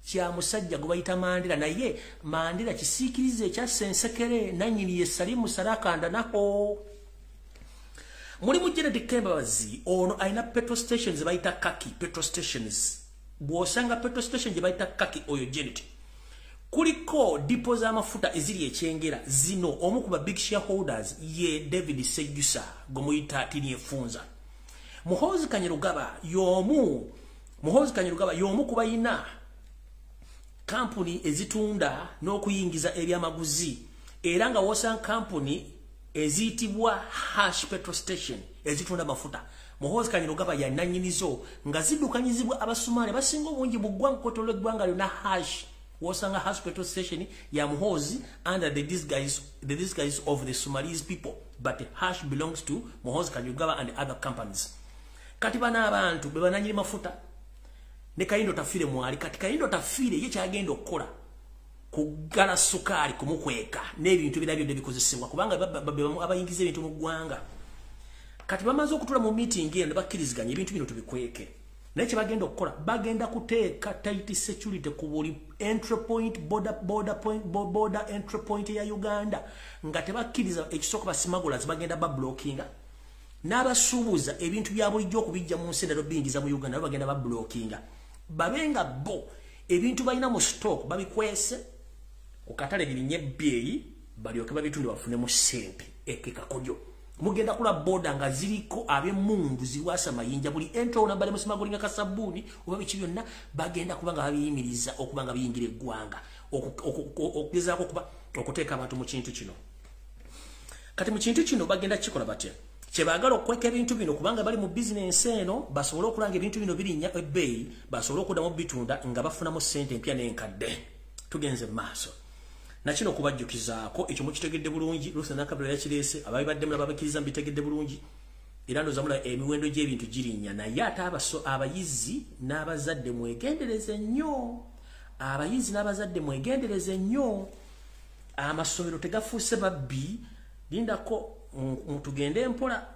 kya musajja gwe bayita mandera naye mandera kisiikiriza ekya sensekere nannyini ye salimu sarakanda naho mulimu genetic kembabazi ono alina petrol stations bayita kaki petrol stations. Bw'osanga petrol station gye bayita kaki oyo genetic kuliko dipo z'amafuta eziri ekyengera zino omu ku ba big shareholders ye david sejusa gwe muyita tini efunza. Muhozi kanyerugaba y'omu muhozi kanyerugaba y'omu ku bayina kampuni ezitunda n'okuyingiza ebyamaguzi era nga wosanga kampuni eziyitibwa hash petrol station ezitunda mafuta. Muhozi kanyerugaba yananyinizo nga ziddukanyizibwa abasumaali basinga obungi mu ggwanga kotolo eggwanga lyonna hash wosanga hash petrol station ya muhozi under the disguise, the disguise of the somalese people but hash belongs to muhozi kanyerugaba and other companies. Kati bana abantu bebananyini mafuta ne kayindo tafire mwali kati kayindo tafire ye kyagenda okukola kugala sukaali kumukweka n'ebintu ebirala byonna bikozesebwa kubanga abayingiza ebintu mu ggwanga. Kati bamaze okutula mu meeting eno ne bakkiriziganya ebintu bino tubikweke naye kyebagenda okukola bagenda kuteeka tight security ku buli entry point border, border, point, border entry point ya uganda. Nga tebakkiriza ekisooka basimagolas bagenda bablockinga. N'abasuubuza ebintu bya bulijjo okubijja mu nsi endala biyingiza mu uganda bagenda bablockinga. Babenga bo ebintu balina mu stock babikwese ku katale birinye ebbeeyi balyoke babitunde bafunemu sente ekekakodyo mugenda kula boda nga ziriko ab'emundu ziwasa mayinja buli entro nabale musimagolinga kasabuni oba biki byonna bagenda kuba nga babiyimiriza okuba nga biyingira eggwanga okugezaako okuba okuteeka abantu mu kintu kino. Kati mu kintu kino bagenda kikola batya? Kyebaagala okukweka ebintu bino kubanga bali mu bizinensi eno basobole okulanga ebintu bino birinnya ebbeeyi basobole okuddamu bitunda nga bafunamu sente empya n'enkadde. Tugenze maaso nakino kubajjukizaako ekyo mukitegedde bulungi lusanakabula yakireese ababibaddemu nababakkiriza mubitegedde bulungi. Era ndozamula emiwendo gy'ebintu girinnya naye ate abaso abayizi n'abazadde mwegendereze nnyo. Abayizi n'abazadde mwegendereze nnyo. Amasomero tegafuuse babbi. Lindako tugende empola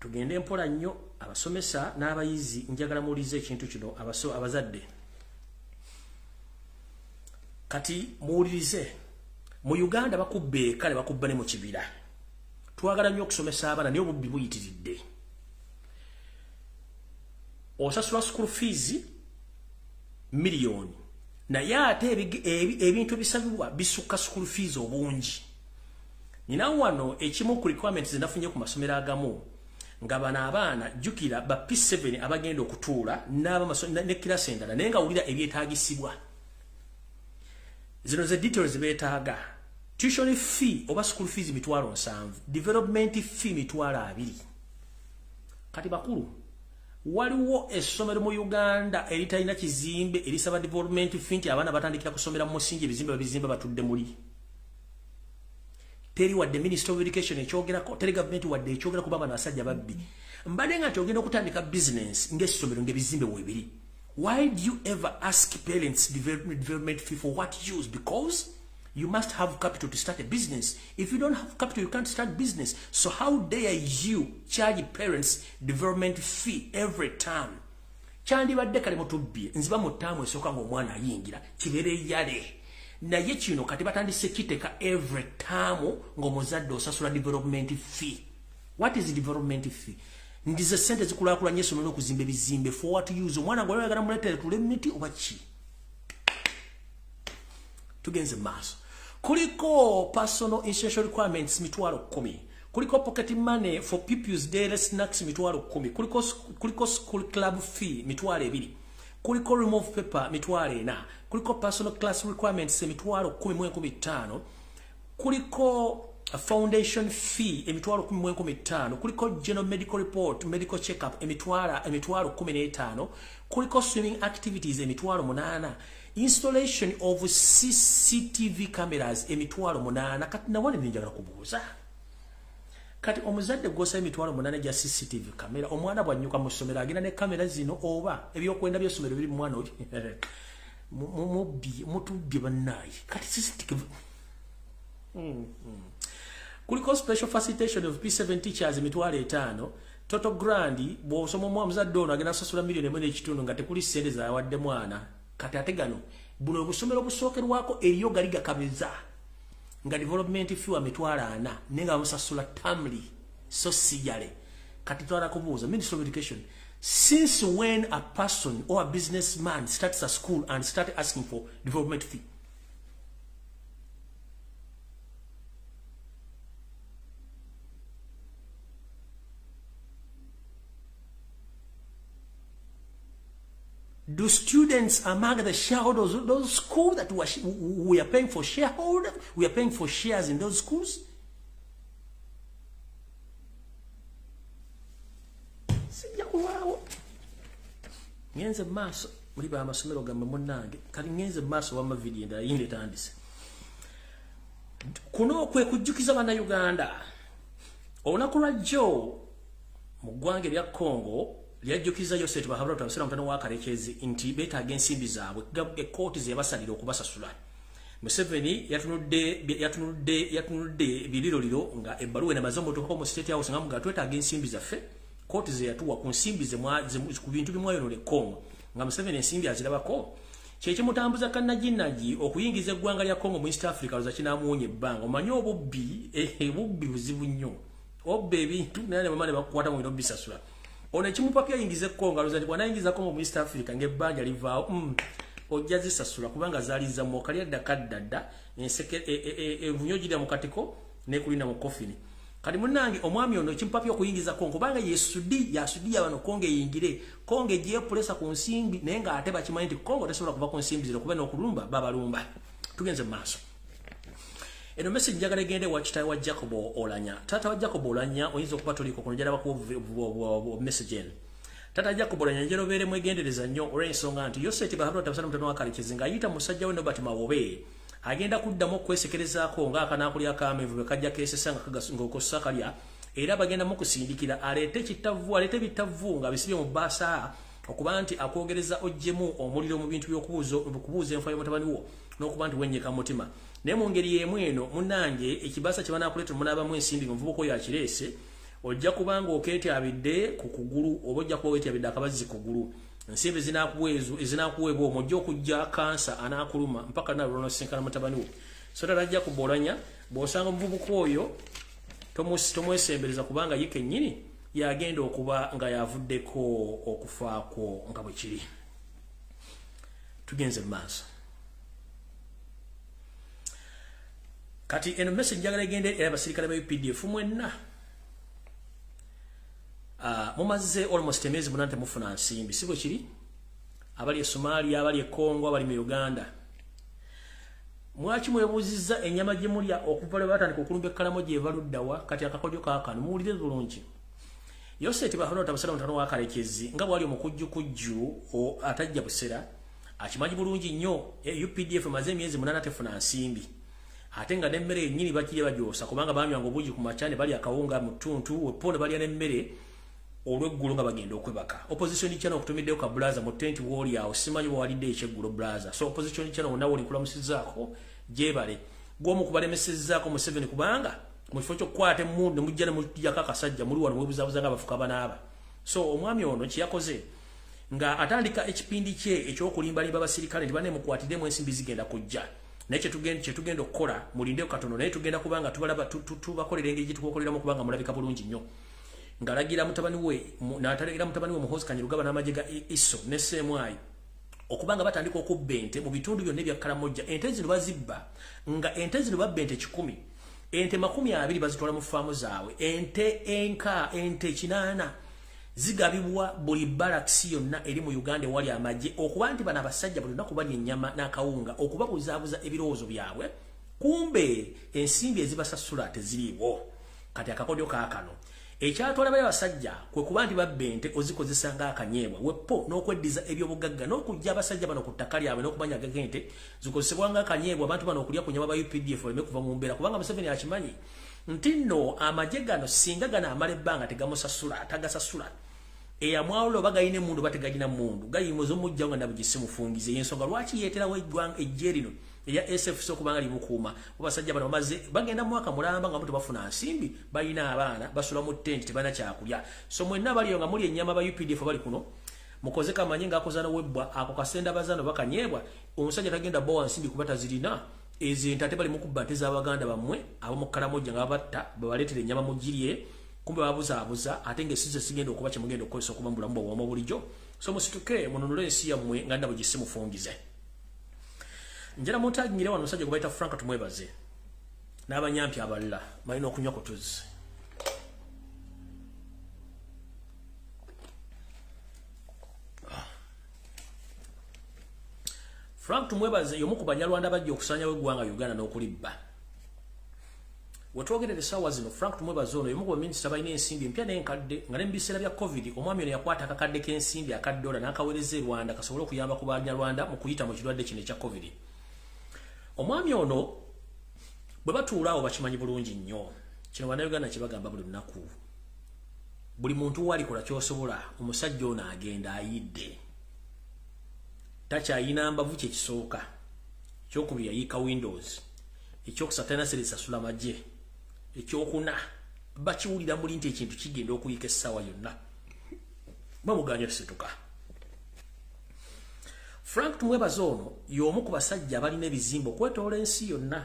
tugende empola nnyo abasomesa n'abayizi njagala muwulize ekintu kino abazadde kati muwulirize mu uganda bakubba eka ne bakubba ne mu kibira. Twagala nnyo okusomesa abaana naye obubbi buyitiridde. Osasula school fees miliyoni naye ate ebintu ebisabibwa bisukka school fees obungi. Nina wano ekimu ku requirements zenafunye ku masomero agamu nga bano abaana jjukira ba p7 abagenda okutuula ne kirasi endala naye nga wulira ebyetaagisibwa zino ze details beetaaga. Tuition fee oba school fees mitwalo nsanvu. Development fee mitwalo abiri. Kati bakulu waliwo essomero mu uganda eritalina kizimbe erisaba development fee nti abaana batandikira kusomera mu musingi ebizimbe babizimbe batudde muli. Teri wadde minister of education ekyogerako teri gavumenti wadde ekyogera kuba bano basajja babbi. Mbadde nga nti ogenda okutandika business ng'essomero ng'ebizimbe weebiri why do you ever ask parents development, development fee for what use? Because you must have capital to start a business. If you don't have capital you can't start business. So how dare you charge parents development fee every time? Kyandibadde kale mutubbye nziba mu ttaamu esooka ng'omwana ayingira kibeere yale. Naye kino kati batandise kiteeka every taamu ng'omuzadde osasula development fee. What is development fee ndize sente zikulaakulanya essomero okuzimba ebizimbe for what use. Omwana gwe oyagala muleetere tule miti oba ki? Tugenze maaso. Kuliko personal essential requirements mitwalo kumi. Kuliko pocket money for pupils daily snacks mitwalo kumi. Kuliko, kuliko school club fee mitwalo ebiri. Kuliko remove paper mitwalo ena. Kuliko personal class requirements emitwalo kumi mu enkumi ttaano kuliko foundation fee emitwalo 15 kuliko general medical report medical checkup emitwala emitwalo 15 kuliko swimming activities emitwalo 8 installation of cctv cameras emitwalo 8 kati nawone ninjagala kubuuza. Kati omuzadde gwosa emitwalo 8 gya cctv kamera omwana bwanyuka mu ssomero agenda ne kamera zino oba ebyokwenda by'essomero biri mu mwana oli? Mutubbye bannaye kati cctv mm, mm. Kuliko special facilitation of p7 teachers emitwalo etaano toto grandi bw'osoma omwa muzadde ono agenda kusasula miliyoni emu n'ekitundu nga tekuli ssente zawadde mwana. Kati ate gano buno obusomero obusookerwako eriyo gali gakabeza nga development fewa mitwalo ana naye nga bamusasula tamly so siyale kati twala kubuuza ministry of education since when a person or a businessman starts a school and start asking for development fee do students among the shareholders, those schools that we are paying for shareholder, we are paying for shares in those schools? ngenze gamba ngenze kuno kwe kujjukiza bannayuganda olunaku lwajjo mu ggwanga erya congo lyajjukiza yoseti bahabula tutabasira mutano wa kalekezi nti beetaaga ensimbi zaabwe ekooti zebasalira okubasasula. Museveni yatunudde ebiriroliro nga ebbaluwa enamaze omutuukako mu state house nga muga twetaaga ensimbi zaffe. Kooti zeyatuwa ku nsimbi ku bintu bimwayonole ekongo nga museveni ensimbi azirabako. Kyekimutambuza kannaginaji okuyingiza eggwanga lya congo mu east africa loza kinamuwonya ebbanga. Omanye obubbi? Bubbi buzibu nnyo. Obba ebintu naye ne bamane bakukwata mu bino bisasula ono ekimupako yayingiza ekongo aloza nti bwanayingiza congo mu east africa ngaebbanja livaawo mm, ojja zisasula kubanga zaliza mwoka lyaddaka ddadda envunyo girya mu katiko nekulinda mu kofini kati munange omwami ono ekimpapya okuyingiza kongo kubanga yesudi yasudi yabano kongo eyingire kongo egyepulesa ku nsimbi naye nga ate bakimanyi nti kongo tesobola kuva ku nsimbi zino kuba nokulumba babalumba. Tugenze mu maaso eno message njagala egende wa kitaawe wa jacob olanya. Taata wa jacob olanya oyinza okuba toliko kuno njala bakuwa message eno. Tata jacob olanya njala obeere mwegendereza nnyo olw'ensonga nti yoseti bahabula tabasana mutano wa kalekezi ng'ayita musajja we nobert mawobe. Agenda kuddamu okwesekerezaako ng'akanaakulya akamevu bwe kajja keesesa ng'okossa kalya era bagendamu okusindikira aleete kitavu aleete bitavu nga bisibye mu baasa okuba nti akwogereza oggyemu omuliro mu bintu by'okubuuza enfa y'omutabani wo n'okuba nti wennyeka mutima naye mu ngeri y'emu eno munnange ekibaasa kye banaakuleeta munaabamu ensimbi ngaomuvubuka oyo akireese ojja kubanga okeetyabidde ku kugulu oba ojja kuba weetyabidde akabazzi kugulu ensimbi ezinakuweebwa omwo ojja okujja kansa anaakuluma mpaka nalonosinkana mutabani wo. So tatajja kubolanya bw'osanga omuvubuka oyo tomwesembereza kubanga ye kennyini yagenda okuba nga yavuddeko okufaako nga bwe kiri. Tugenze mu maaso kati eno message njagala egende era abasirikale ba updf mwenna. Uh, mumaze almost emyezi munana temufuna nsimbi si bwe kiri? Abali e somalia abali e congo abali mu uganda. Mwaki mwebuuzizza ennyama gye mulya okuva lwe batandika okulumba ekkalamo gyebaluddawa kati akakodyo kaakano muwulire bulungi. Yoseti bahano tabasala mutano wa kalekezi nga bwali omukujjukujju atajja busera akimanyi bulungi nnyo updf maze emyezi munana tefuna nsimbi ate nga nemmere yennyini bakirya bajoosa kubanga banywanga obungi ku macyane bali akawunga mu ttuntu wepone balya nemmere olweggulo nga bagenda okwebaka. Opposition channel okutumiddeyo ka blaza mu tent woli awo simanyi bwewalidde ekyeggulo blaza. So opposition channel wonawo olinkulamusizaako gyebale. Gwomu kubalemesezzaako museveni kubanga mu kifo kyokkwata emundu nemujja nemujjako akasajja muli wano mwebuzabuza nga abafuka banaaba. So omwami ono kyeyakoze nga atandika ekipindi kye ekyokulimbalimba abasirikale nti banemukwatiddemu ensimbi zigenda kujja naye kyetugenda okukola mulindeo katono. Naye tugenda kubanga tubakolera engeri gyetukokoleramu kubanga mulabika bulungi nnyo. Ngalagira mutabani we natalagira mutabani we muhozi kanyirugaba n'amagye ga iso ne semwayi okubanga batandika okubba ente mu bitundu byonna ebya kalamojja. Ente zino bazibba nga ente zino babba ente kikumi. Ente makumi abiri bazitwala mu faamu zaabwe. Ente enka ente kinaana zigabibwa buli balakisi yonna eri mu uganda ewali amagye okuba nti bano abasajja buli lunaku balya ennyama n'akawunga okubabuzaabuza ebirowoozo byabwe kumbe ensimbi ezibasasula teziriiwo kati akakodyo kaakano ekyatwala bali abasajja kwe kuba nti babba ente ozikozesa ng'akanyeebwa wepo n'okweddiza ebyobugagga n'okujja abasajja bano ku ttaka lyabwe n'okubanyaga ente zikozesebwa ng'akanyeebwa abantu bano okulya ku nyama ba updf baleme kuva mu mbeera kubanga museveni akimanyi nti nno amagye gano singa gano amala ebbanga tegamusasula tagasasula eyamwawula oba galina emundu oba tegalina mundu gayimuza omujja nga nabugisi mufungize yensonga lwaki yeeterawo ejje lino eya SFC okubanga limukuuma abasajja bano bamaze bagenda mwaka mulamba nga mutu bafuna nsimbi balina abaana basula mu tent tebana kyakulya. So mwenna baliyo nga muli ennyama ba UPDF bali kuno mukoze kamanye ng'akoza na webbwa ako kasenda bazano bakanyeebwa omusajja tagenda bowa nsimbi kuba tazirina. Ezo ate bali mukubba nte z'abaganda bammwe abamu kalamojja nga babatta babaleetera ennyama mugirye kumbe babuzaabuza ate ng'esizo sigenda okuba kyemugenda okukozesa okuba mu bulamu bwawoma bulijjo so musituke mununule ensi yammwe nga ndabo gisimufungize njala muntaginyire wano musajja gwe bayita frank tumwebaze n'abanyampi abalala balina okunywa ku tuzzi. Frank tumwebaze yomu ku banyalwanda bajja okusanyawo eggwanga uganda n'okulibba wetwogerera essaawa zino frank tumwebaze ono yomu ku baminisita balina ensimbi empya n'enkadde nga ne mu biseera bya covid omwami ono yakwata akakadde k'ensimbi akaddola n'akaweereza e rwanda kasobole okuyamba ku banyalwanda mu kuyita mu kirwadde kino ekya covid. Omwami ono bwe batuula awo bakimanyi bulungi nnyo. Kino bannayuganda kyebagamba buli lunaku. Buli muntu walikola kyosobola omusajja ono agenda ayidde. Takyayina mbavu kyekisooka ekyokubiri yayiika windows ekyokusatu talina sere sasula magye ekyokuna bakiwulira muli nti ekintu kigenda okuyiika essaawa yonna. Bamuganya tusituka. Frank tumwebaza ono y'omu ku basajja abalina ebizimbe okwetoola ensi yonna.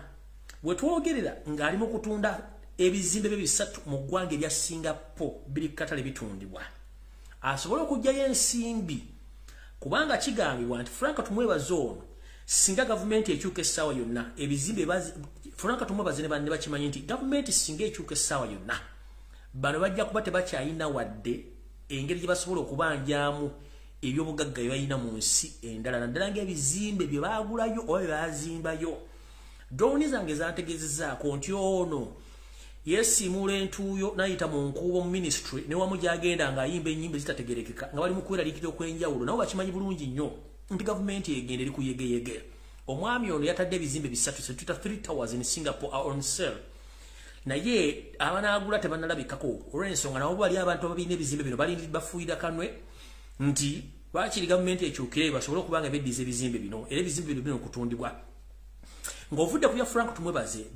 Bwe twogerera ng'ali mu kutunda ebizimbe bye bisatu mu ggwanga erya singapo biri katale bitundibwa. Asobole okugjayo ensimbi kubanga kigambibwa nti frank tumwebaza ono singa gavumenti ekyuka essaawa yonna ebizimbe frank tumwebaze ne banne bakimanyi nti gavumenti singa ekyuka essaawa yonna bano bajja kuba tebakyayina wadde engeri gye basobola okubanjamu ebyobugagga byebalina mu nsi endala naddala ngaebizimbe bye bagulayo oba byebazimbayo droni zange zantegezezaako nti ono yesiimuula entuuyo nayita mu nkuubo mu ministry newamu gyagenda ngaayimba enyimba ezitategerekeka nga bali mu kweraliikira okw'enjawulo nabo bakimanyi bulungi nnyo nti gavumenti egenda eri kuyegeyege omwami ono yatadde ebizimbe bisatu setuta 3 towers in singapore on sale naye abanagula tebanalabikako. Olw'ensonga nabo bali abantu ababiina ebizimbe bino bali bafuuyira kanwe nti bakiri gavumenti ekyukire basobole okuba nga beddiza ebizimbe bino era ebizimbe bino bino okutundibwa ng'ovudde ku bya frank tumwebaze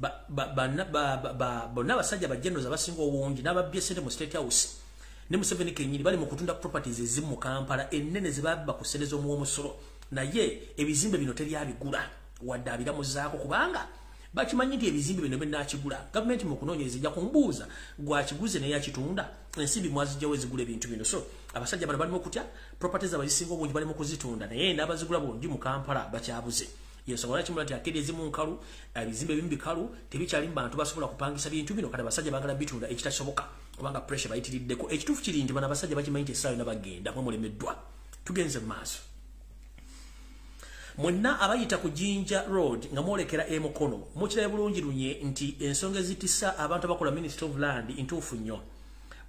bonna abasajja bajenoza abasinga obungi n'ababbye sente mu state house ne museveni kenyini bali mu kutunda properties ezimu mu kampala ennene zebabba ku sente z'omuwomusolo naye ebizimbe bino teryabigula wadde abiramuzaako kubanga bakimanyi nti ebizimbe bino benakigula gavumenti mu kunoonyereza ejja kumbuuza gwakiguze naye yakitunda ensimbi mwazijjawo ezigula ebintu bino. So abasajja bano balimu okutya? Properties abazisinga obungi balimu kuzitunda. Naye n'abazigula bungi mu kampala bakyabuze. Yensonga lwaki mula ti akeri ezimu nkalu ebizimbe ebimu bikalu tebikyali mu bantu basobola kupangisa bintu bino kati abasajja bagala bitunda ekitasoboka. Obanga pressure bayitiriddeko. Ekituufu kiri nti bano abasajja bakimanyi nti essaawa yona bagenda mwe mulemeddwa. Tugenze maaso mwenna abayita ku jinja road nga mwolekera emukono mukirabe bulungi lunye nti ensonga ezitisa abantu abakola ministry of land ntuufu nnyo.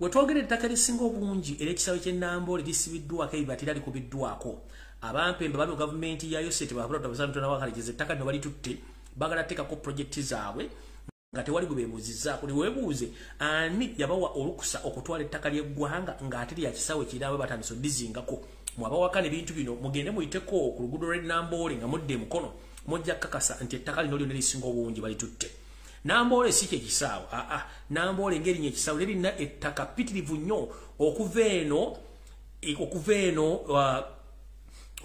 Wetwogera ettaka erisinga obungi era ekisaawe kyennamboole lisibiddwako ebibatira likubiddwako abampembe bali mu gavumenti yayo sete babatabasantnawakalegeza ettaka lino balitutte bagala teekako projekiti zaabwe nga tewali gwe beebuuzizaako neweebuuze ani yabawa olukusa okutwala ettaka ly'eggwanga ng'ate lyakisaawe kirinawe batandisa oddizingako mwabawakana ebintu bino mugende muyiteko ku luguudo lw'ennamboole nga mudde emukono mujja kakasa nti ettaka lino lyonna lisinga obungi balitutte namboole si kyekisaawe aa namboole ngerinya ekisaawe lirina ettaka pitirivu nnyo. Okuva eno okuva eno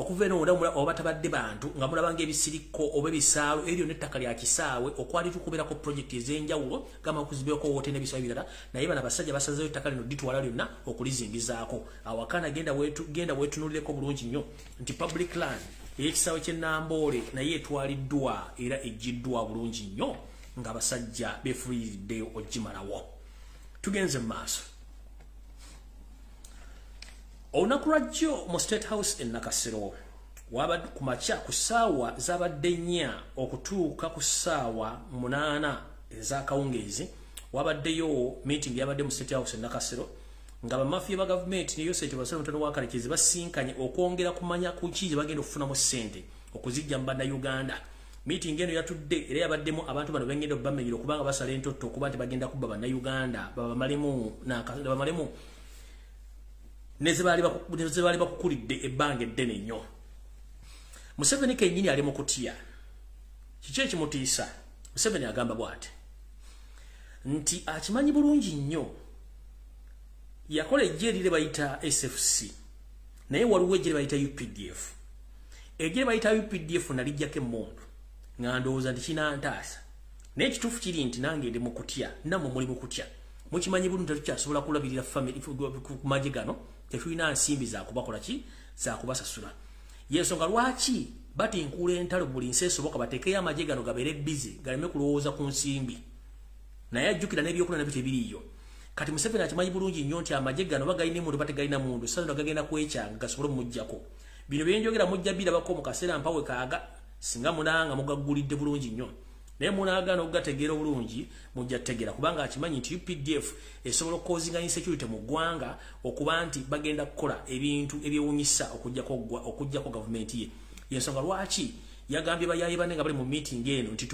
okuva eno oba tabadde bantu nga mulabanga ebisiriko oba ebisaalo ebyo nettaka lya kisaawe okwali tukubeerako projekiti ez'enjawulo gamba okuzimbirako wote n'ebisaawe birala naye bano abasajja basazeyo ettaka lino ditwala lyonna okulizingizaako. Awakana genda weetunulireko bulungi nnyo nti public land ey'ekisaawe ky'ennamboole naye etwaliddwa era ejjiddwa bulungi nnyo ng'abasajja beefuliridde ogimalawo. Tugenze mu maaso olunaku lwajjo mu state house enakasero wabadde ku makya ku ssaawa zabadde nnya okutuuka ku ssaawa munaana ezakawungeezi wabaddeyo meeting yabadde mu state house nakasero nga bamafiya ba gavumenti ne yoseti basole mutono wa kalekezi basinkanye okwongera kumanya ku ki bagenda okufunamu ssente okuzijja mu bannayuganda. Meeting eno yatudde era yabaddemu abantu bano bengenda okubamenyera okubanga basala entotto okuba nti bagenda kubba bannayuganda babamalemu nezebaali bakukulidde ebbanga eddene nnyo museveni kennyini ali mu kutya kiki ekimutiisa museveni agamba bw'ati nti akimanyi bulungi nnyo yakola ejje erire bayita sfc naye waliwo ejje bayita updf ejje bayita updf nalijjako emmundu nga ndowooza nti kinantaasa naye ekituufu kiri nti nange ndi mu kutya nammwe muli mu kutya mukimanyi bulungi tetukyasobola kulabirira ku magye gano tetulina nsimbi zakubakola ki? Zakubasasula yensonga lwaki batinkuula entalo buli nsi esoboka bateekeyo amagye gano gabeere bizi galeme kulowooza ku nsimbi? Naye ajjukira n'ebyokulya nabyo tebiriiyo. Kati museveni akimanyi bulungi nnyo nti amagye gano bagalina emundu bategalina mundu sano gagenda kwekyanga gasobole omujjako bino byenjogera mujja birabako mu kaseera mpawe kaaga singa munanga mugaggulidde bulungi nnyo naye munaagaana okugategeera obulungi mujja tutegeera kubanga akimanyi nti updf esobola okukozinga insecurity mu ggwanga okuba nti bagenda kukola ebintu ebyewunyisa okugjako gavumenti ye. Yensonga lwaki? Yagambye bayayi banne nga bali mu meeting eno nti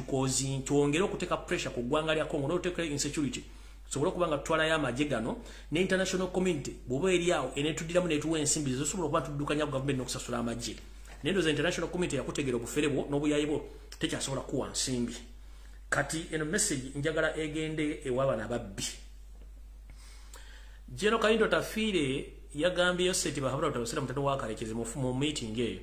twongere okuteeka pressure ku ggwanga lya congo n'okuteeka insecurity. Tusobole okuba nga tutwalayo amagye gano ne international community bw'oba eri awo enetuddiramu netuwa ensimbi zosobola okuba tuddukanya gavumenti n'okusasula amagye. Naye ndoza international community yakutegeera obufere bwo n'obuyayi bwo tekyasobola kuwa nsimbi kati eno message njagala egende ewabana ababbi jeno kalindo tafiire yagambyeyo seti bahabula utabasira mutano wakalekeze mu meeting eyo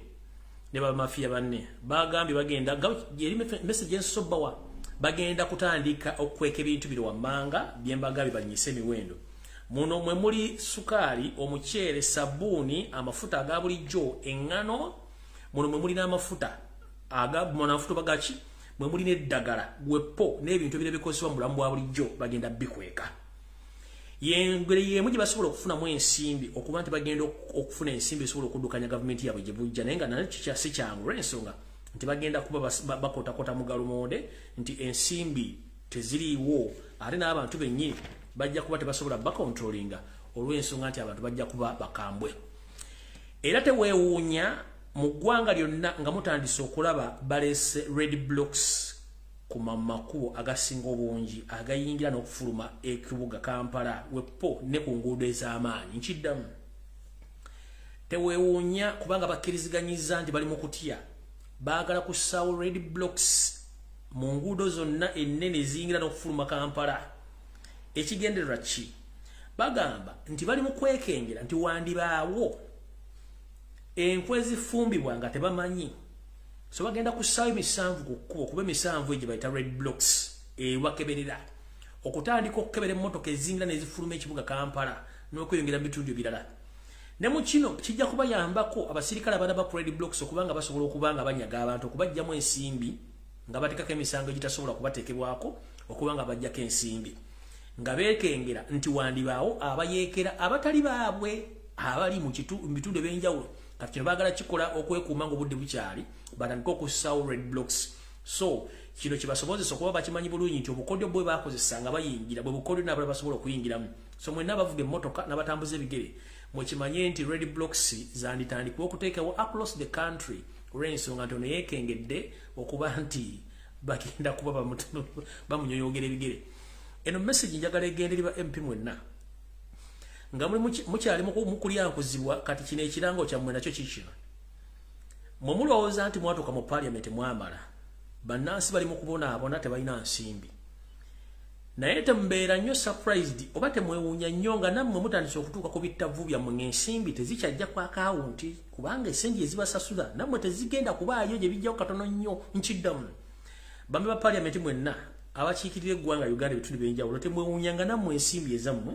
ne bamafiya banne. Bagambye bagenda yeri message ensobawa bagenda kutandika okweka ebintu biri wammanga byembagambye banyise emiwendo. Muno mwe muli sukaali omuceere sabuuni amafuta aga bulijjo eŋŋano muno mwe muli n'amafuta agamafuta bagaki mwe muli n'eddagala wepo n'ebintu ebira bikozesebwa mu bulamu bwa bulijjo bagenda bikweka. Yengeri yemu gye basobola okufunamu ensimbi okuba nti bagenda okufuna ensimbi esobola okuddukanya gavumenti yaabwe gye bujja naye nga nale kikyasi kyangu olw'ensonga nti bagenda kuba bakotakota mu galumonde nti ensimbi teziriiwo ate n'abantu bennyini bajja kuba tebasobola bakontrolinga olw'ensonga nti abantu bajja kuba bakambwe. Era teweewuunya mu ggwanga lyonna nga mutandise okulaba balese red blocks ku makubo agasinga obungi agayingira n'okufuluma ekibuga kampala wepo ne ku nguudo ez'amaanyi. Nkiddamu. Teweewuunya kubanga bakkiriziganyiza nti bali mu kutya. Baagala kussaawo red blocks mu nguudo zonna ennene eziyingira n'okufuluma kampala. Ekigendererwa ki? Bagamba nti bali mu kwekengera nti wandibaawo enkwe ezifumbibwa nga tebamanyi. So bagenda kussaayo emisanvu ku kkubo kuba emisanvu egye bayita red blocks ewakeberera okutandika okukebera emmotoka ezingira nezifuluma ekibuga kampala n'okweyongera mu bitundu ebirala. Ne mu kino kijja kubayambako abasirikale abaana ba red blocks okubanga basobola okuba nga banyaga abantu okubajjamu ensimbi nga bateekako emisango egitasobola kubateekebwako okuba nga bajjako ensimbi. Nga beekengera nti wandibaawo abayeekera abatali baabwe abali mu bitundu ebyenjawulo kati kino baagala kikola okwekuuma nga obudde bukyali batandika okussaawo red blocks. So kino kyebasobozesa okuba bakimanyi bulungi nti obukodyo bwe bakozesa nga bayingira bwe bukodyo nabala basobola okuyingiramu. So mwenna abavuga emmotoka n'abatambuza ebigere mwekimanye nti red blocks zanditandikibwa okuteekawo across the country. Olw'ensonga nti ono yeekengedde okuba nti bagenda kuba bamunyoyogera ebigere. Eno message njagala egendererwa mp mwenna nga mukyali mukulyankuzibwa kati kino ekirango kyammwe nakyo kikino mwe mulowooza nti mwatuuka mu paliamenti mwamala bannansi bali mu kubonaabona tebalina nsimbi. Naye temubeera nnyo surprised oba temwewuunya nnyo nga nammwe mutandise okutuuka ku bittavu byammwe ng'ensimbi tezikyajja ku akawunti kubanga esente ezibasasula nammwe tezigenda kubaayo gye bijjawo katono nnyo nkiddamu. Bambe ba paliamenti mwenna abakiikirira eggwanga uganda ebitundu byenjawulo temwewuunya nga nammwe ensimbi ezammwe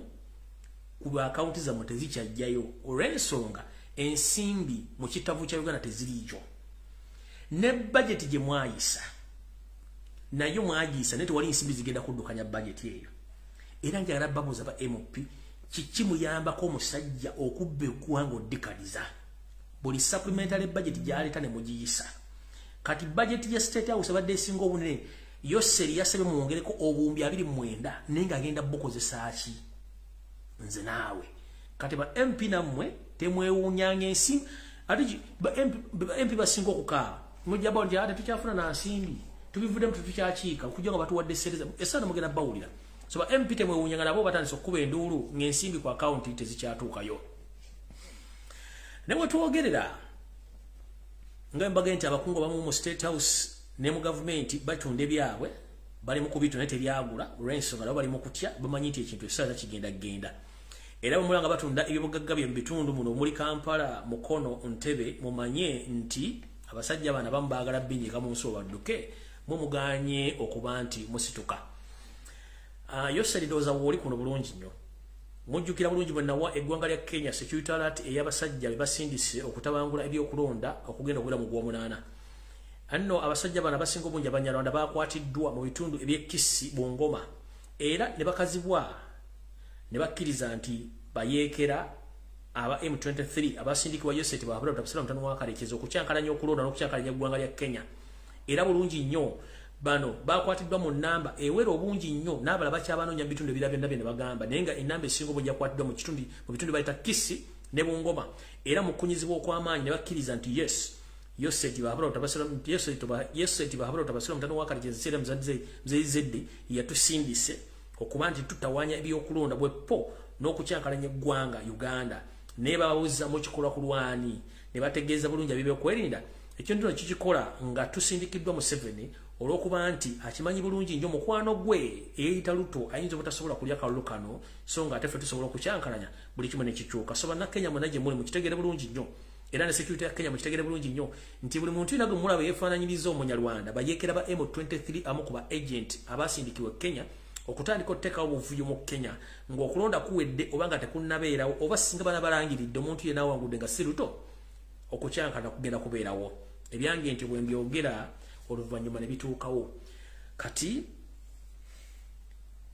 ku akawunti zammwe tezikyajjayo olw'ensonga ensimbi mu kitavu kya uganda teziriikyo ne bajeti gye mwayisa nayo mwagiyisa naye tewali nsimbi zigenda kuddukanya bajeti eyo. Era njagala babuuza ba mp kiki muyambako omusajja okubba eggwanga oddikaliza? Buli supplementary budget gyaleeta ne mugiyisa. Kati budget ya state house badde esinga obunene yo seri yasabye mwongereko obuwumbi abiri mwenda naye ng'agenda bukozesa ki nze naawe. Kati ba mp nammwe temwewuunyanga ensi ate ba mp basinga okukaaba. Mujjaba nti ate tukyafuna nansimbi tubivuddemu tetukyakiika okujja nga batuwadde sereza esaana mugenda bawulira so ba mp temwewuunyanga nabo batandisa okukuba enduulu ng'ensimbi ku akawunti tezikyatuukayo. Ne bwe twogerera nga mbaga nti abakungu abamu mu state house ne mu gavumenti batunda ebyabwe bali mu kubitunda naye tebyagula. Olw'ensonga nabo bali mu kutya bamanyi nti ekintu esaaza kigenda genda era bwe mulanga batunda ebyobugagga bye mu bitundu muno omuli kampala mukono ntebe mumanye nti abasajja bana bamu baagala binyika mu nsi obadduke mumuganye okuba nti musituka. Uh, yoseridooza wooli kuno bulungi nnyo. Mujjukira bulungi bwe nawa eggwanga lya kenya security alert ey'abasajja be basindise okutabangula ebyokulonda okugenda okugera mu gwomunaana. Anno abasajja bano abasinga obungi abanyarwanda bakwatiddwa mu bitundu ebyekisi bungoma. Era ne bakazibwa ne bakkiriza nti bayeekera aba m23 abasindikibwa yoseti babulabutabusiramutanwakalekezo okukyankalanya okulonda n'okukyankalanya eggwanga lya kenya. Era bulungi nnyo bano bakwatiddwa mu namba ewera obungi nnyo n'abala bakyabanoonya mu bitundu ebira byonna bye ne bagamba naye nga enamba esinga obungi yakwatiddwa mu kitundu mu bitundu bayita kisi ne bungoma era mu kunyizibwa okw'amaanyi ne bakkiriza nti yes yoseti bahabula otabasira mutano wakati kyeziseera muzeyizedde yatusindise okuba nti tutawanya ebyokulonda bwepo n'okukyankalanya eggwanga uganda. Naye bababuuza mukikolwa ku lwani ne bategeeza bulungi abebyokwerinda ekintu no kikikola nga tusindikiddwa mu seveni olw'okuba nti akimanyi bulungi nnyo mukwano gwe eyeyita luto ayinza obutasobola kulya kalulu kano so nga ate ffe tusobola okukyankalanya buli kimu nekikyuka so bannakenya mwena gye muli mukitegere bulungi nnyo. Era ne security ya kenya mukitegere bulungi nnyo nti buli muntu yina gwe mulaba yeefaananyiriza omunyarwanda bayeekera ba m23 amu ku ba agent abasindikibwa kenya okutandika okuteekawo obuvuyo mu kenya ng'okulonda kuwedde oba nga tekunnabeerawo oba singa bana balangiridde omuntu yenna awangudde nga si luto okukyankana kugenda kubeerawo. Ebyange nti bwe mbyogera oluvannyuma ne bituukawo. Kati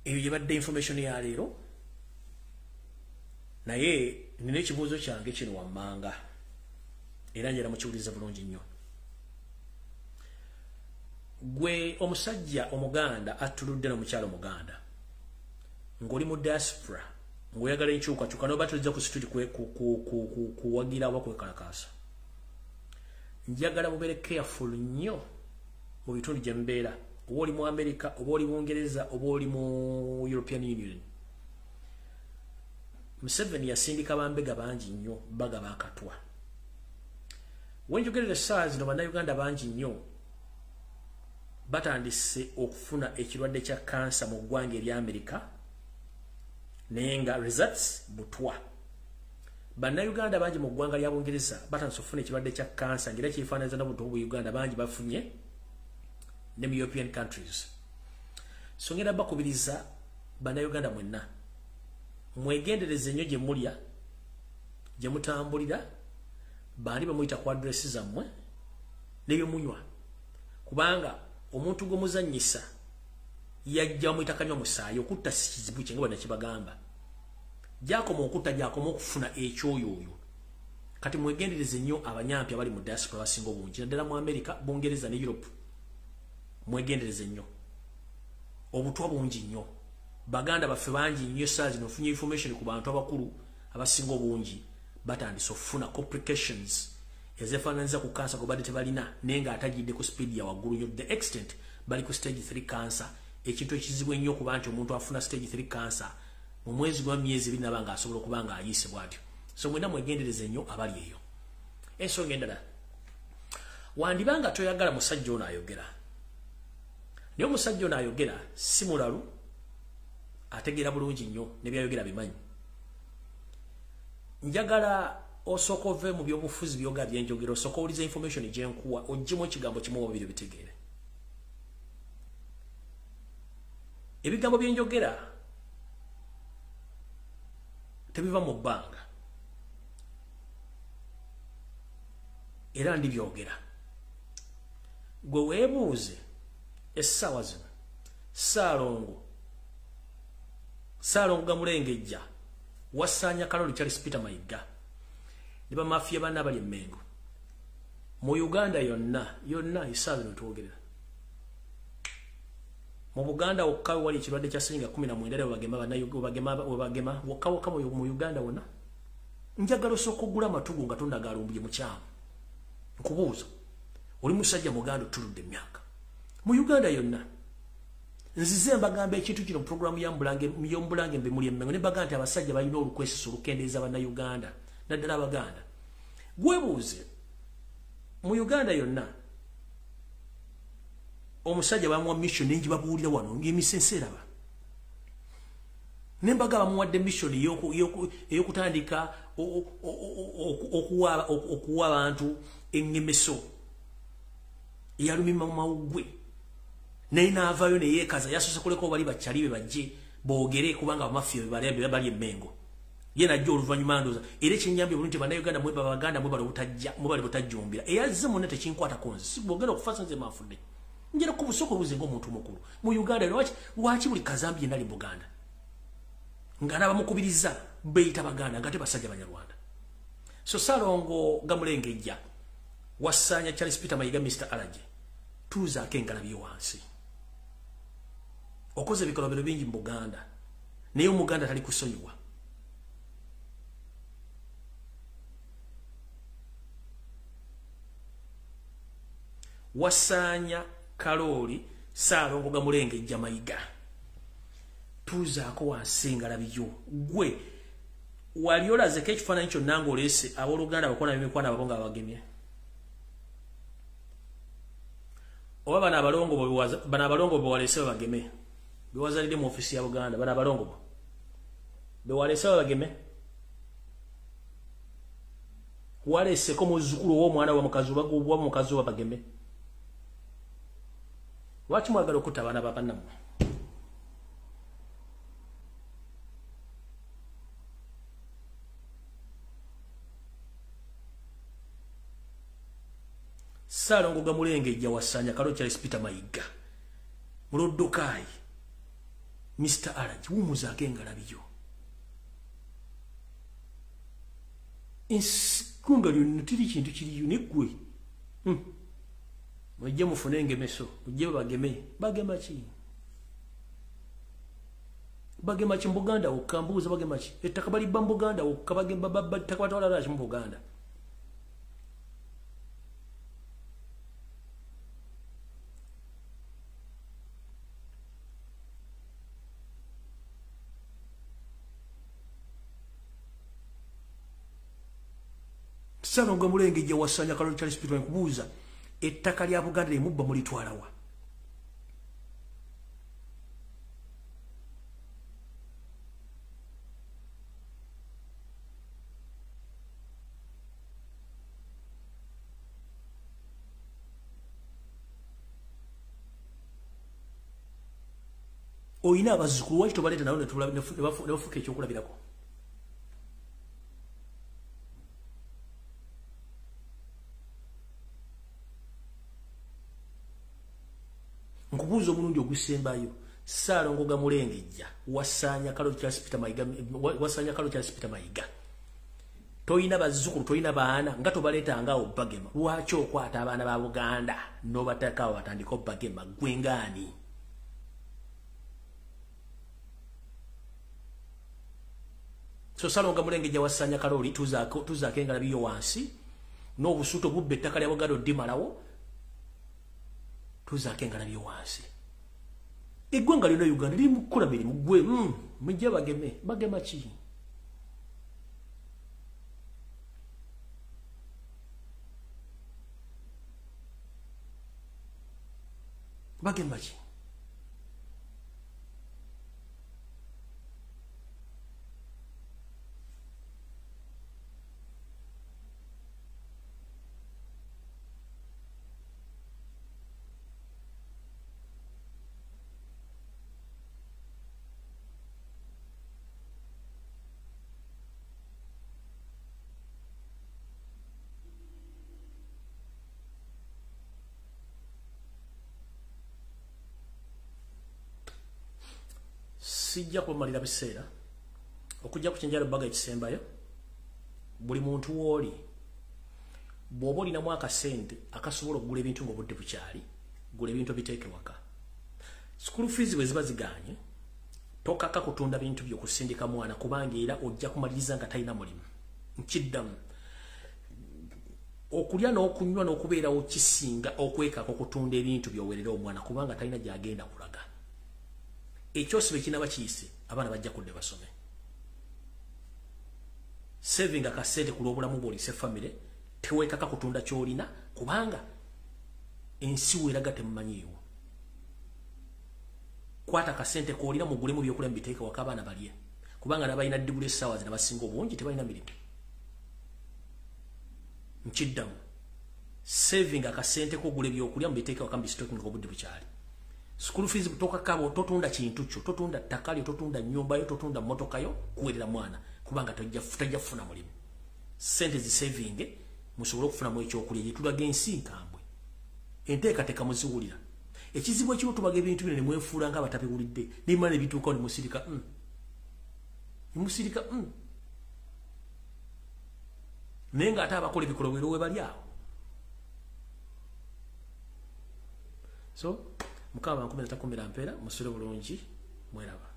eyo yebadde information ya leero naye nina ekibuuzo kyange kino wammanga. Era njera mukiwuliza bulungi nnyo gwe omusajja omuganda atuludde nomukyalo omuganda ng'oli mu diaspora ng'oyagala enkyukakyuka noba tuliza ku situti kuwagira oba kwekalakaasa. Njagala mubeere careful nnyo mu bitundu gye mbeera oba oli mu america oba oli bungereza oba oli mu european union. Museveni yasindika bambega bangi nnyo baga bakatwa wenjogerera essaawa zino bannayuganda bangi nnyo batandise okufuna ekirwadde kya kansa mu ggwanga ery'amerika naye nga results butwa. Bannayuganda bangi mu ggwanga lya bungereza batandise okufuna ekirwadde kya kansa ngaera kyefaananiza nabuntu obu uganda bangi bafunye ne mu european countries. So ngenda bakubiriza bannayuganda mwenna mwegendereze nnyo gye mulya gye mutambulira bandi bamuyita ku adresi zammwe nebyemunywa kubanga omuntu gwe muzanyisa yajja bamuyita kanywa musaayi okutta si kizibu kye nga banakibagamba gyakoma okutta gyakoma okufuna ekyoyo oyo. Kati mwegendereze nnyo abanyampi abali mu diaspora basinga obungi naddala mu america bungereza ne europe. Mwegendereze nnyo. Obutwa bungi nnyo. Baganda baffe bangi nnyo saa zino ofunye information ku bantu abakulu abasinga obungi. Batandise okufuna complications ezefaananiza ku kansa gwe badde tebalina naye nga atagidde ku speed ya waggulu. Nyo the extent bali ku stage 3 cancer. Ekintu ekizibu ennyo okuba nti omuntu afuna stage 3 cancer mu mwezi gwa myezi ebiri naba nga asobola okuba nga ayiise bwatyo. So mwena mwegendereze nnyo abali eyo. Ensonga endala. Wandibanga toyagala musajja ono ayogera. Naye omusajja ono ayogera si mulalu ategeera bulungi nnyo nebyayogera bimanyi. Njagala osooka ove mu byobufuzi byoga byenjogera osooka owuliza information gyenkuwa oggyemu ekigambo kimu wabiri bitegeere. Ebigambo byenjogera tebiva mu bbanga. Era ndibyogera. Gwe weebuuze essaawa zino saalongo saalongo gamulengejja wasaanya kaloli charles peter mayiga ne bamafiya banna abali emmengo. Mu uganda yonna yonna esaawa bino twogerera mu buganda wokka wali ekirwadde kya siringa kumi na mwenda webagema wokka wokka mu uganda wonna njagala osooka okugula amatugu nga tondagalumbye mukyamu nkubuuza oli musajja muganda otuludde emyaka? Mu uganda yonna nzize mbagamba ekintu kino puroguramu yomubulange mbemuli emmengo ne baga nti abasajja balina olukwesisa olukendeeza bannayuganda naddala abaganda. Gwebuuze mu uganda yonna omusajja bamuwa mission nenjibabuulira wano ngemisense eraba nembaga bamuwadde mission eyokutandika okuwa abantu engemeso eyalumima mumawugwe naye naavayo neyeekaza yasose kuleka bali bakyalibe bajje boogere kubanga bamafiya bali emmengo ye najja oluvanyuma ndoza era ekyenyambye bulungi bannayuganda babaganda mwebale butajjumbira. Eyazze munna tekinkwatako nze bogenda okufa sinze manfudde njera kubusoko buze ngaomuntu mukulu. Mu uganda lwaki buli kazambi yenali buganda? Nga nabamukubiriza beyita baganda nga te basajja banyarwanda. So salongo gamulengejja wasanya charles peter mayiga mr alage tuzaako engalabi wansi. Okoze ebikolobero bingi mu buganda. Naye omuganda tali kusonyiwa wasanya kalooli saalongo gamulengejja mayiga tuzaako wansi engalabiyo gwe wali olazeko ekifaananyi kyonna ngaoleese abooluganda bakola bemikwana babo nga bagemye oba bano abalongo bano abalongo bewalese babageme bewazalire mu ofisi ya buganda bano abalongo bo bewalese babageme waleseko muzukulu owomwana wamukazi oba mukazi oba bageme lwaki mwagala okutta abaana babannammwe saalongo gamulengejja wasanya kalo charles peter mayiga. Muloddokayi mr alangi wumuzaako engalabiyo ensikunga lyonna tiri kintu kiriyo neggwe hmm. Mujje mufune engemeso mujje bageme. Bagema ki bagema ki mubuganda wokka mbuuza bagema ki ettaka balibba mubuganda wokka ttaka batwalalaki mu buganda salonga mulengejja wasanya kaloli charles peter nkubuuza ettaka lya buganda lyemubba mulitwalawa oyina abazzukulu waki tobaleeta nayo nebafuuka ekyokulabirako omulundi ogusembayo saalongo gamulengejja wasanya kalo charles peter mayiga toyina bazzukulu toyina baana nga tobaleetangaawo bagema. Lwaki okwata abaana ba buganda nobateekaawo batandika obagema gwengaani so saalongo gamulengejja wasanya kaloli tuzaako engalabiyo wansi n'obusuuto bubba ettaka lya buganda oddimalawo tuzaako engalabi wansi eggwanga lyona uganda liri mukukola mirimu. Gwe hmm, mujja bageme. Bagema ki? Bagema ki sijja kumalira biseera okujja ku kyenjala ebbaga ekisembayo buli muntu wooli bw'oba olinamu akasente akasobola okugula ebintu ngaobudde bukyali gula ebintu biteeke waka. School fees bwe ziba ziganye tokaka kutunda bintu byokusindika mwana kubanga era ojja kumaliriza nga talina mulimu. Nkiddamu. Okulya n'okunywa n'okubeerawo kisinga okwekaka okutunda ebintu byowerera omwana kubanga talina gyagenda kulaga ekyosibe kinaba kiyise abaana bajja kudde basome. Saving akasente ku lw'obulamu bwolise famire teweekaka kutunda kyolina kubanga ensi weeraga temumanyiiwo. Kwata akasente koolina mugulemu byokulya mubiteeke waka abaana balye. Kubanga nabalina digula essaawa zina basinga obungi tebalina mirimu. Nkiddamu. Saving akasente kogula ebyokulya mubiteeke waka mubisitoking obudde bukyali school fees tokakabo totunda kintu kyo totunda ttaka lyo totunda nnyumba yo totunda mmotoka yo kuweerera mwana. Kubanga tajja kufuna mulimu. Sente zisaving musobole okufunamu ekyokulya gyetulaga ensi nkambwe. Enteekateeka muziwulira. Ekizibu ekimu tubaga ebintu bino nemwefuula nga abatabiwulidde. Nemala nebituukawo nemusirika mm. nemusirika mm. naye ngaate abakola ebikolobero we bali awo. So mukama bankumira takumira mpeera musule bulungi mweraba